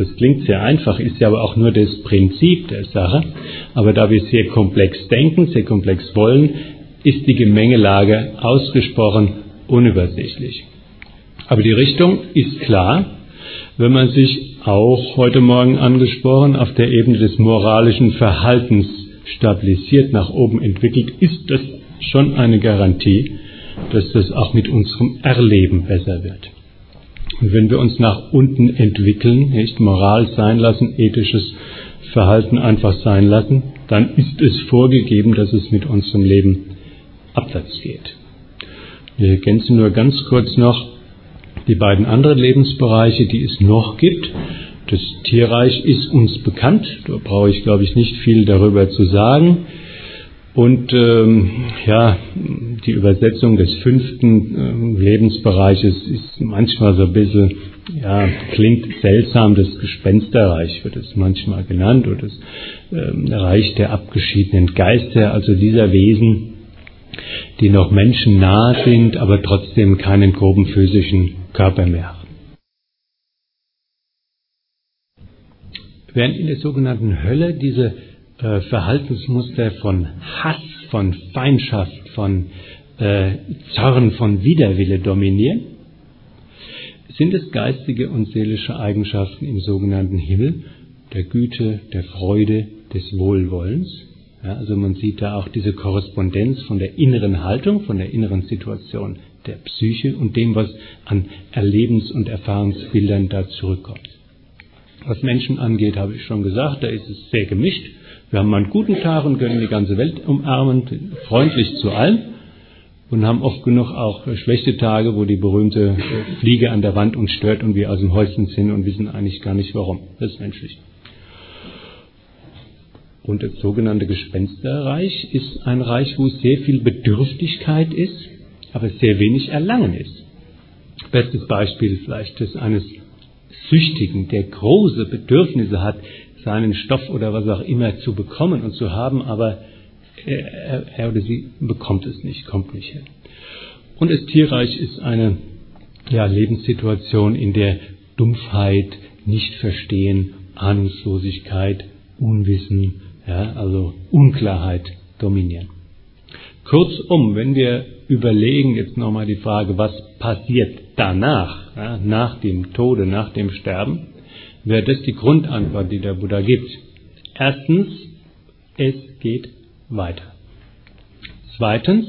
Das klingt sehr einfach, ist ja aber auch nur das Prinzip der Sache. Aber da wir sehr komplex denken, sehr komplex wollen, ist die Gemengelage ausgesprochen unübersichtlich. Aber die Richtung ist klar, wenn man sich auch heute Morgen angesprochen auf der Ebene des moralischen Verhaltens stabilisiert nach oben entwickelt, ist das schon eine Garantie, dass das auch mit unserem Erleben besser wird. Und wenn wir uns nach unten entwickeln, nicht Moral sein lassen, ethisches Verhalten einfach sein lassen, dann ist es vorgegeben, dass es mit unserem Leben abwärts geht. Wir ergänzen nur ganz kurz noch die beiden anderen Lebensbereiche, die es noch gibt. Das Tierreich ist uns bekannt, da brauche ich glaube ich nicht viel darüber zu sagen. Und ähm, ja, die Übersetzung des fünften äh, Lebensbereiches ist manchmal so ein bisschen, ja, klingt seltsam, das Gespensterreich wird es manchmal genannt, oder das äh, Reich der abgeschiedenen Geister, also dieser Wesen, die noch Menschen nahe sind, aber trotzdem keinen groben physischen Körper mehr haben. Während in der sogenannten Hölle diese äh, Verhaltensmuster von Hass, von Feindschaft, von äh, Zorn, von Widerwille dominieren, sind es geistige und seelische Eigenschaften im sogenannten Himmel, der Güte, der Freude, des Wohlwollens. Ja, also man sieht da auch diese Korrespondenz von der inneren Haltung, von der inneren Situation der Psyche und dem, was an Erlebens- und Erfahrungsbildern da zurückkommt. Was Menschen angeht, habe ich schon gesagt, da ist es sehr gemischt. Wir haben einen guten Tag und können die ganze Welt umarmen, freundlich zu allen. Und haben oft genug auch schlechte Tage, wo die berühmte Fliege an der Wand uns stört und wir aus dem Häuschen sind und wissen eigentlich gar nicht warum. Das ist menschlich. Und das sogenannte Gespensterreich ist ein Reich, wo sehr viel Bedürftigkeit ist, aber sehr wenig Erlangen ist. Bestes Beispiel vielleicht des eines Süchtigen, der große Bedürfnisse hat, seinen Stoff oder was auch immer zu bekommen und zu haben, aber er, er oder sie bekommt es nicht, kommt nicht hin. Und das Tierreich ist eine ja, Lebenssituation, in der Dumpfheit, Nichtverstehen, Ahnungslosigkeit, Unwissen, ja, also Unklarheit dominieren. Kurzum, wenn wir überlegen jetzt nochmal die Frage, was passiert danach, ja, nach dem Tode, nach dem Sterben, wäre das die Grundantwort, die der Buddha gibt. Erstens, es geht weiter. Zweitens,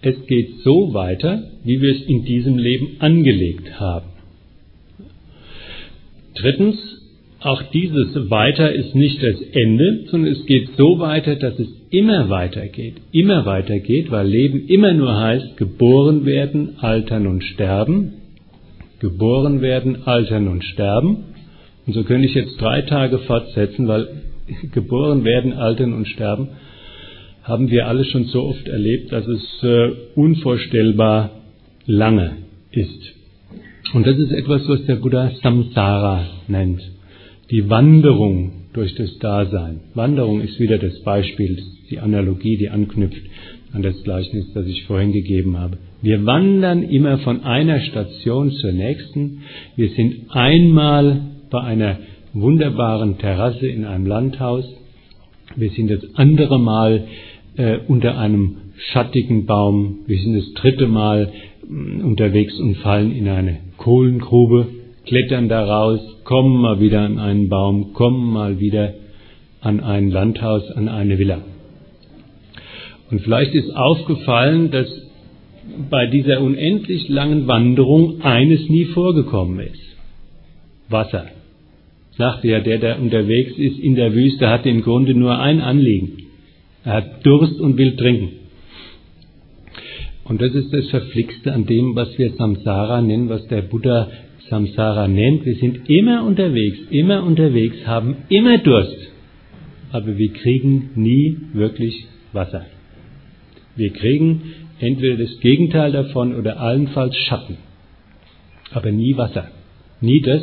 es geht so weiter, wie wir es in diesem Leben angelegt haben. Drittens, auch dieses Weiter ist nicht das Ende, sondern es geht so weiter, dass es immer weitergeht, immer weitergeht, weil Leben immer nur heißt, geboren werden, altern und sterben, geboren werden, altern und sterben. Und so könnte ich jetzt drei Tage fortsetzen, weil geboren werden, altern und sterben haben wir alle schon so oft erlebt, dass es äh, unvorstellbar lange ist. Und das ist etwas, was der Buddha Samsara nennt. Die Wanderung durch das Dasein. Wanderung ist wieder das Beispiel, die Analogie, die anknüpft an das Gleichnis, das ich vorhin gegeben habe. Wir wandern immer von einer Station zur nächsten. Wir sind einmal bei einer wunderbaren Terrasse in einem Landhaus. Wir sind das andere Mal äh, unter einem schattigen Baum. Wir sind das dritte Mal äh, unterwegs und fallen in eine Kohlengrube, klettern da raus, kommen mal wieder an einen Baum, kommen mal wieder an ein Landhaus, an eine Villa. Und vielleicht ist aufgefallen, dass bei dieser unendlich langen Wanderung eines nie vorgekommen ist. Wasser. Sagte ja, der, der unterwegs ist in der Wüste, hat im Grunde nur ein Anliegen. Er hat Durst und will trinken. Und das ist das Verflixte an dem, was wir Samsara nennen, was der Buddha Samsara nennt. Wir sind immer unterwegs, immer unterwegs, haben immer Durst, aber wir kriegen nie wirklich Wasser. Wir kriegen entweder das Gegenteil davon oder allenfalls Schatten, aber nie Wasser. Nie das,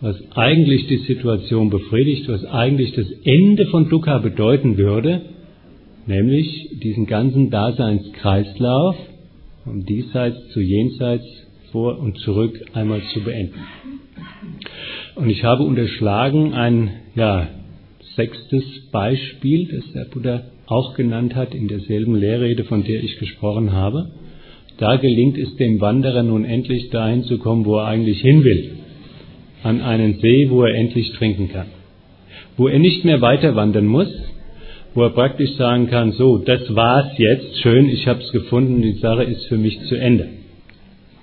was eigentlich die Situation befriedigt, was eigentlich das Ende von Dukkha bedeuten würde, nämlich diesen ganzen Daseinskreislauf vom Diesseits zu Jenseits vor und zurück einmal zu beenden. Und ich habe unterschlagen ein ja, sechstes Beispiel, das der Buddha auch genannt hat in derselben Lehrrede, von der ich gesprochen habe. da gelingt es dem Wanderer nun endlich dahin zu kommen, wo er eigentlich hin will. An einen See, wo er endlich trinken kann. Wo er nicht mehr weiter wandern muss, wo er praktisch sagen kann, so, das war's jetzt, schön, ich hab's gefunden, die Sache ist für mich zu Ende.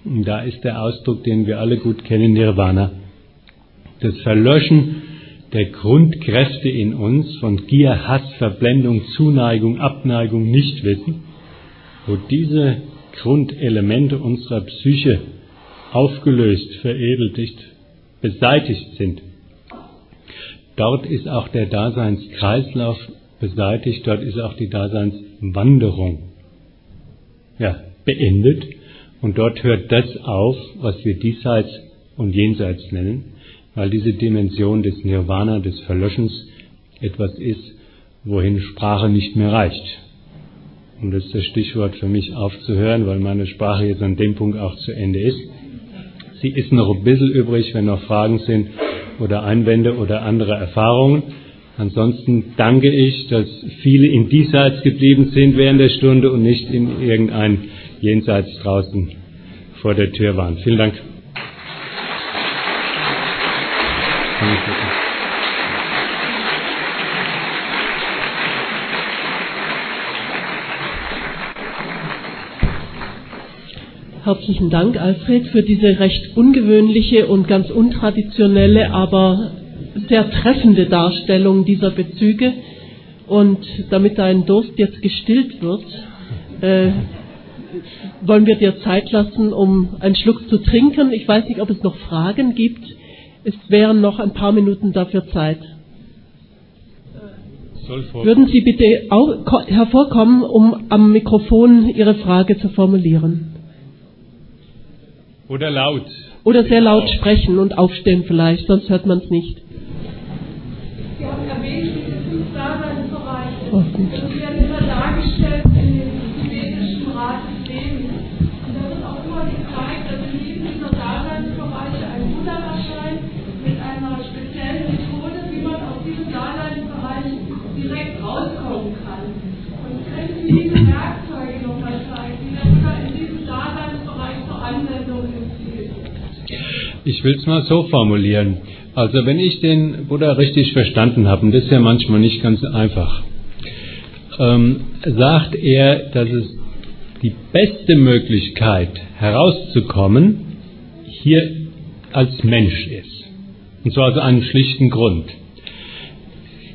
Und da ist der Ausdruck, den wir alle gut kennen, Nirvana. Das Verlöschen der Grundkräfte in uns von Gier, Hass, Verblendung, Zuneigung, Abneigung, Nichtwissen, wo diese Grundelemente unserer Psyche aufgelöst, veredeltigt, beseitigt sind. Dort ist auch der Daseinskreislauf beseitigt, dort ist auch die Daseinswanderung ja, beendet und dort hört das auf, was wir diesseits und jenseits nennen, weil diese Dimension des Nirvana, des Verlöschens, etwas ist, wohin Sprache nicht mehr reicht. Und das ist das Stichwort für mich aufzuhören, weil meine Sprache jetzt an dem Punkt auch zu Ende ist. Sie ist noch ein bisschen übrig, wenn noch Fragen sind oder Einwände oder andere Erfahrungen. Ansonsten danke ich, dass viele im Diesseits geblieben sind während der Stunde und nicht in irgendein Jenseits draußen vor der Tür waren. Vielen Dank. Herzlichen Dank, Alfred, für diese recht ungewöhnliche und ganz untraditionelle, aber sehr treffende Darstellung dieser Bezüge. Und damit dein Durst jetzt gestillt wird, äh, wollen wir dir Zeit lassen, um einen Schluck zu trinken. Ich weiß nicht, ob es noch Fragen gibt. Es wären noch ein paar Minuten dafür Zeit. Würden Sie bitte hervorkommen, um am Mikrofon Ihre Frage zu formulieren? Oder laut. Oder sehr laut sprechen und aufstehen vielleicht, sonst hört man es nicht. Sie haben erwähnt, diese fünf Daseinsbereiche. Oh, das Ich will es mal so formulieren. Also wenn ich den Buddha richtig verstanden habe, und das ist ja manchmal nicht ganz einfach, ähm, sagt er, dass es die beste Möglichkeit herauszukommen hier als Mensch ist. Und zwar aus einem schlichten Grund.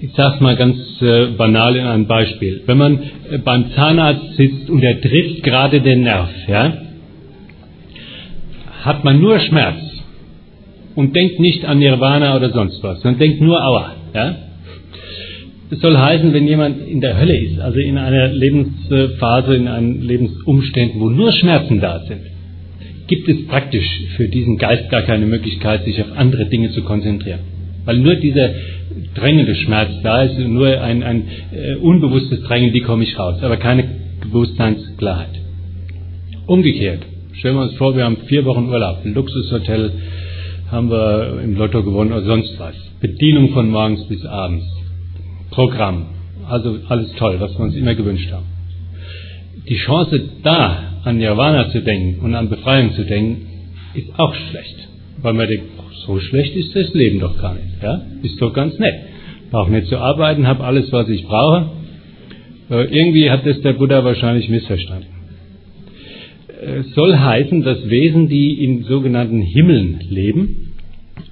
Ich sage es mal ganz äh, banal in einem Beispiel. Wenn man äh, beim Zahnarzt sitzt und er trifft gerade den Nerv, ja, hat man nur Schmerz und denkt nicht an Nirvana oder sonst was, sondern denkt nur Aua. Ja? Das soll heißen, wenn jemand in der Hölle ist, also in einer Lebensphase, in einem Lebensumständen, wo nur Schmerzen da sind, gibt es praktisch für diesen Geist gar keine Möglichkeit, sich auf andere Dinge zu konzentrieren. Weil nur dieser drängende Schmerz da ist, nur ein, ein äh, unbewusstes Drängen, wie komme ich raus, aber keine Bewusstseinsklarheit. Umgekehrt, stellen wir uns vor, wir haben vier Wochen Urlaub, ein Luxushotel, haben wir im Lotto gewonnen oder sonst was. Bedienung von morgens bis abends. Programm. Also alles toll, was wir uns immer gewünscht haben. Die Chance da an Nirvana zu denken und an Befreiung zu denken, ist auch schlecht. Weil man denkt, so schlecht ist das Leben doch gar nicht. Ja? Ist doch ganz nett. Brauche nicht zu arbeiten, habe alles, was ich brauche. Äh, irgendwie hat das der Buddha wahrscheinlich missverstanden. Es soll heißen, dass Wesen, die in sogenannten Himmeln leben,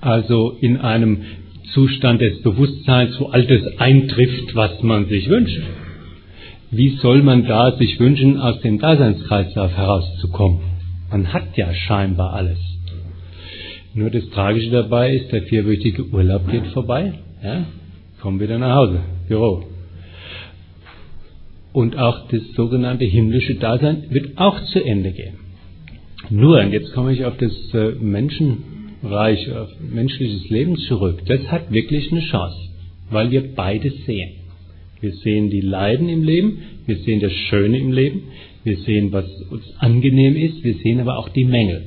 also in einem Zustand des Bewusstseins, wo all das eintrifft, was man sich wünscht. Wie soll man da sich wünschen, aus dem Daseinskreislauf herauszukommen? Man hat ja scheinbar alles. Nur das Tragische dabei ist, der vierwöchige Urlaub geht vorbei. Ja? Kommen wieder nach Hause, Büro. Und auch das sogenannte himmlische Dasein wird auch zu Ende gehen. Nur, und jetzt komme ich auf das äh, Menschenreich, auf menschliches Leben zurück. Das hat wirklich eine Chance, weil wir beides sehen. Wir sehen die Leiden im Leben, wir sehen das Schöne im Leben, wir sehen, was uns angenehm ist, wir sehen aber auch die Mängel.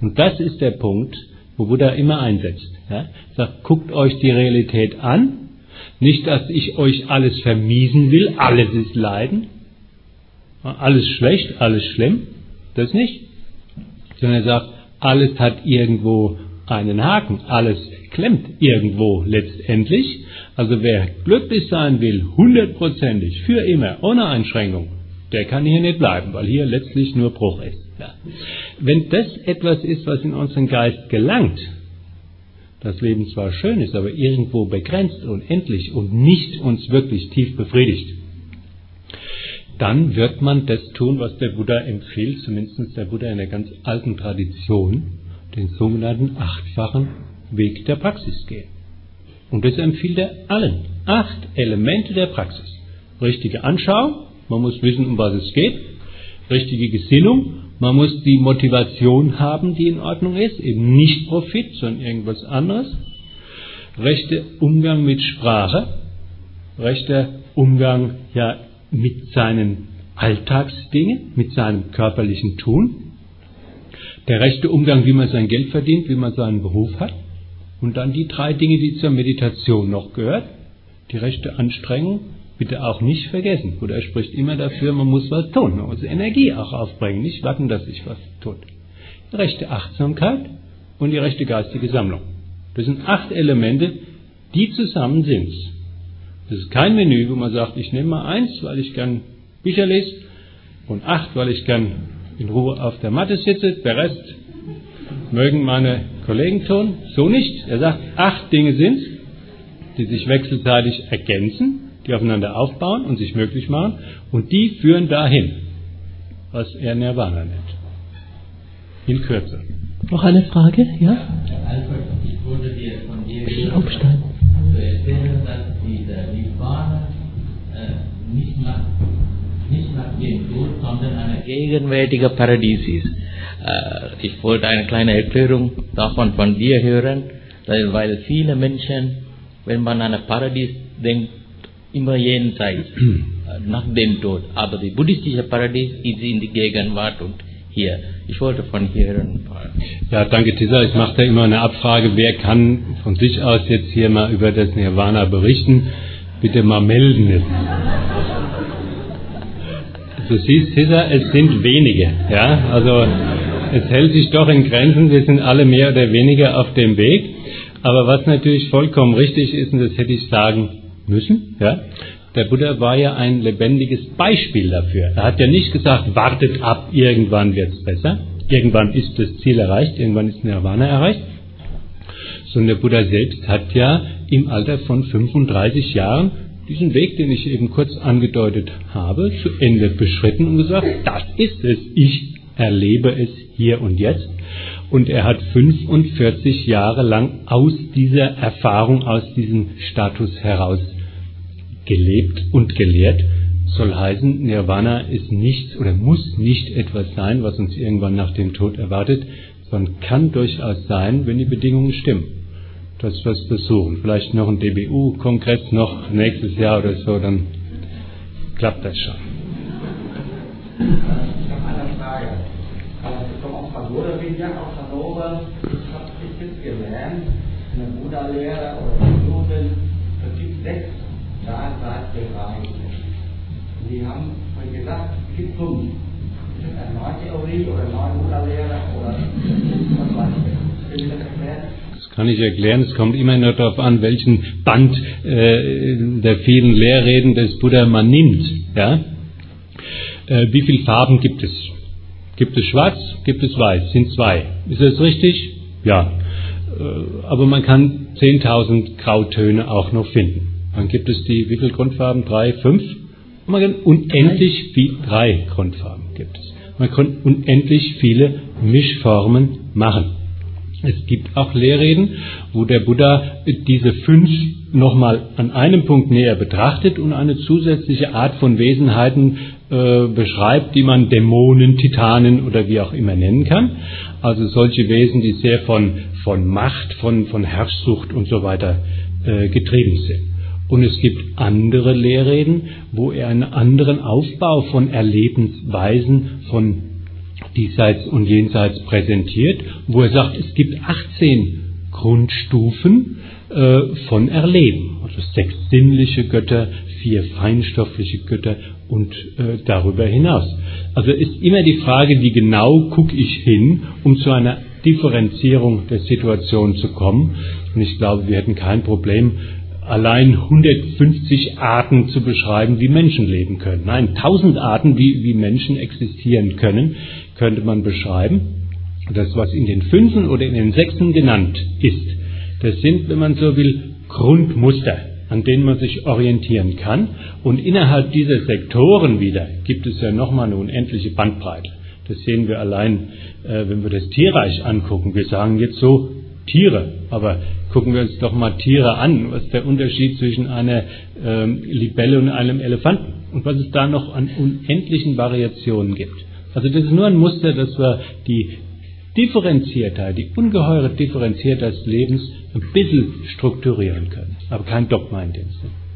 Und das ist der Punkt, wo Buddha immer einsetzt. Ja? Sagt, guckt euch die Realität an nicht, dass ich euch alles vermiesen will, alles ist Leiden, alles schlecht, alles schlimm. das nicht. Sondern er sagt, alles hat irgendwo einen Haken, alles klemmt irgendwo letztendlich. Also wer glücklich sein will, hundertprozentig, für immer, ohne Einschränkung, der kann hier nicht bleiben, weil hier letztlich nur Bruch ist. Ja. Wenn das etwas ist, was in unseren Geist gelangt, das Leben zwar schön ist, aber irgendwo begrenzt und endlich und nicht uns wirklich tief befriedigt, dann wird man das tun, was der Buddha empfiehlt, zumindest der Buddha in der ganz alten Tradition, den sogenannten achtfachen Weg der Praxis gehen. Und das empfiehlt er allen. Acht Elemente der Praxis. Richtige Anschauung, man muss wissen, um was es geht. Richtige Gesinnung, man muss die Motivation haben, die in Ordnung ist, eben nicht Profit, sondern irgendwas anderes. Rechter Umgang mit Sprache, rechter Umgang ja mit seinen Alltagsdingen, mit seinem körperlichen Tun, der rechte Umgang, wie man sein Geld verdient, wie man seinen Beruf hat, und dann die drei Dinge, die zur Meditation noch gehört, die rechte Anstrengung, bitte auch nicht vergessen. Buddha spricht immer dafür, man muss was tun, man muss Energie auch aufbringen, nicht warten, dass sich was tut. Die rechte Achtsamkeit und die rechte geistige Sammlung. Das sind acht Elemente, die zusammen sind. Das ist kein Menü, wo man sagt, ich nehme mal eins, weil ich gern Bücher lese und acht, weil ich gern in Ruhe auf der Matte sitze. Der Rest mögen meine Kollegen tun. So nicht. Er sagt, acht Dinge sind die sich wechselseitig ergänzen, die aufeinander aufbauen und sich möglich machen. Und die führen dahin, was er Nirvana nennt. In Kürze. Noch eine Frage? Ja? Albert, ich wurde dir von dir Aufsteigen. zu erzählen, dass dieser Nirvana äh, nicht, nach, nicht nach dem Tod, sondern ein gegenwärtiger Paradies ist. Äh, ich wollte eine kleine Erklärung davon von dir hören, weil viele Menschen, wenn man an ein Paradies denkt, immer jenseits, nach dem Tod. Aber die buddhistische Paradies ist in die Gegenwart und hier. Ich wollte von hier hören. Ja, danke Tisa. Ich mache da immer eine Abfrage, wer kann von sich aus jetzt hier mal über das Nirvana berichten. Bitte mal melden. Du siehst, Tisa, es sind wenige. Ja, also es hält sich doch in Grenzen. Wir sind alle mehr oder weniger auf dem Weg. Aber was natürlich vollkommen richtig ist, und das hätte ich sagen müssen, ja, der Buddha war ja ein lebendiges Beispiel dafür. Er hat ja nicht gesagt, wartet ab, irgendwann wird's besser, irgendwann ist das Ziel erreicht, irgendwann ist Nirvana erreicht, sondern der Buddha selbst hat ja im Alter von 35 Jahren diesen Weg, den ich eben kurz angedeutet habe, zu Ende beschritten und gesagt, das ist es, ich erlebe es hier und jetzt. Und er hat 45 Jahre lang aus dieser Erfahrung, aus diesem Status heraus gelebt und gelehrt, soll heißen, Nirvana ist nichts oder muss nicht etwas sein, was uns irgendwann nach dem Tod erwartet, sondern kann durchaus sein, wenn die Bedingungen stimmen. Dass wir es versuchen. Vielleicht noch ein DBU-Kongress noch nächstes Jahr oder so, dann klappt das schon. Ich habe eine Frage. Ich komme aus Padura, bin ja aus Hannover. Ich habe gelernt, in der Buddha-Lehre oder Juden, es gibt sechs Daseinsbereiche. Sie haben vorhin gesagt, es gibt fünf. Ist das eine neue Theorie oder eine neue Buddha-Lehre oder was weiß ich? Kann ich erklären. Es kommt immer nur darauf an, welchen Band äh, der vielen Lehrreden des Buddha man nimmt. Ja? Äh, wie viele Farben gibt es? Gibt es schwarz? Gibt es weiß? Sind zwei. Ist das richtig? Ja. Äh, aber man kann 10.000 Grautöne auch noch finden. Dann gibt es die, wie viele Grundfarben? Drei, fünf? Und man kann unendlich viel, drei Grundfarben gibt es. Man kann unendlich viele Mischformen machen. Es gibt auch Lehrreden, wo der Buddha diese fünf nochmal an einem Punkt näher betrachtet und eine zusätzliche Art von Wesenheiten äh, beschreibt, die man Dämonen, Titanen oder wie auch immer nennen kann. Also solche Wesen, die sehr von, von Macht, von, von Herrschsucht und so weiter äh, getrieben sind. Und es gibt andere Lehrreden, wo er einen anderen Aufbau von Erlebensweisen, von diesseits und jenseits präsentiert, wo er sagt, es gibt 18 Grundstufen äh, von Erleben. also sechs sinnliche Götter, vier feinstoffliche Götter und äh, darüber hinaus. Also ist immer die Frage, wie genau gucke ich hin, um zu einer Differenzierung der Situation zu kommen. Und ich glaube, wir hätten kein Problem, allein 150 Arten zu beschreiben, wie Menschen leben können. Nein, 1000 Arten, wie, wie Menschen existieren können, könnte man beschreiben. Das, was in den Fünfen oder in den Sechsen genannt ist, das sind, wenn man so will, Grundmuster, an denen man sich orientieren kann. Und innerhalb dieser Sektoren wieder gibt es ja nochmal eine unendliche Bandbreite. Das sehen wir allein, äh, wenn wir das Tierreich angucken. Wir sagen jetzt so Tiere, aber gucken wir uns doch mal Tiere an. Was ist der Unterschied zwischen einer ähm, Libelle und einem Elefanten? Und was es da noch an unendlichen Variationen gibt. Also das ist nur ein Muster, dass wir die Differenziertheit, die ungeheure Differenziertheit des Lebens ein bisschen strukturieren können. Aber kein Dogma in dem Sinn.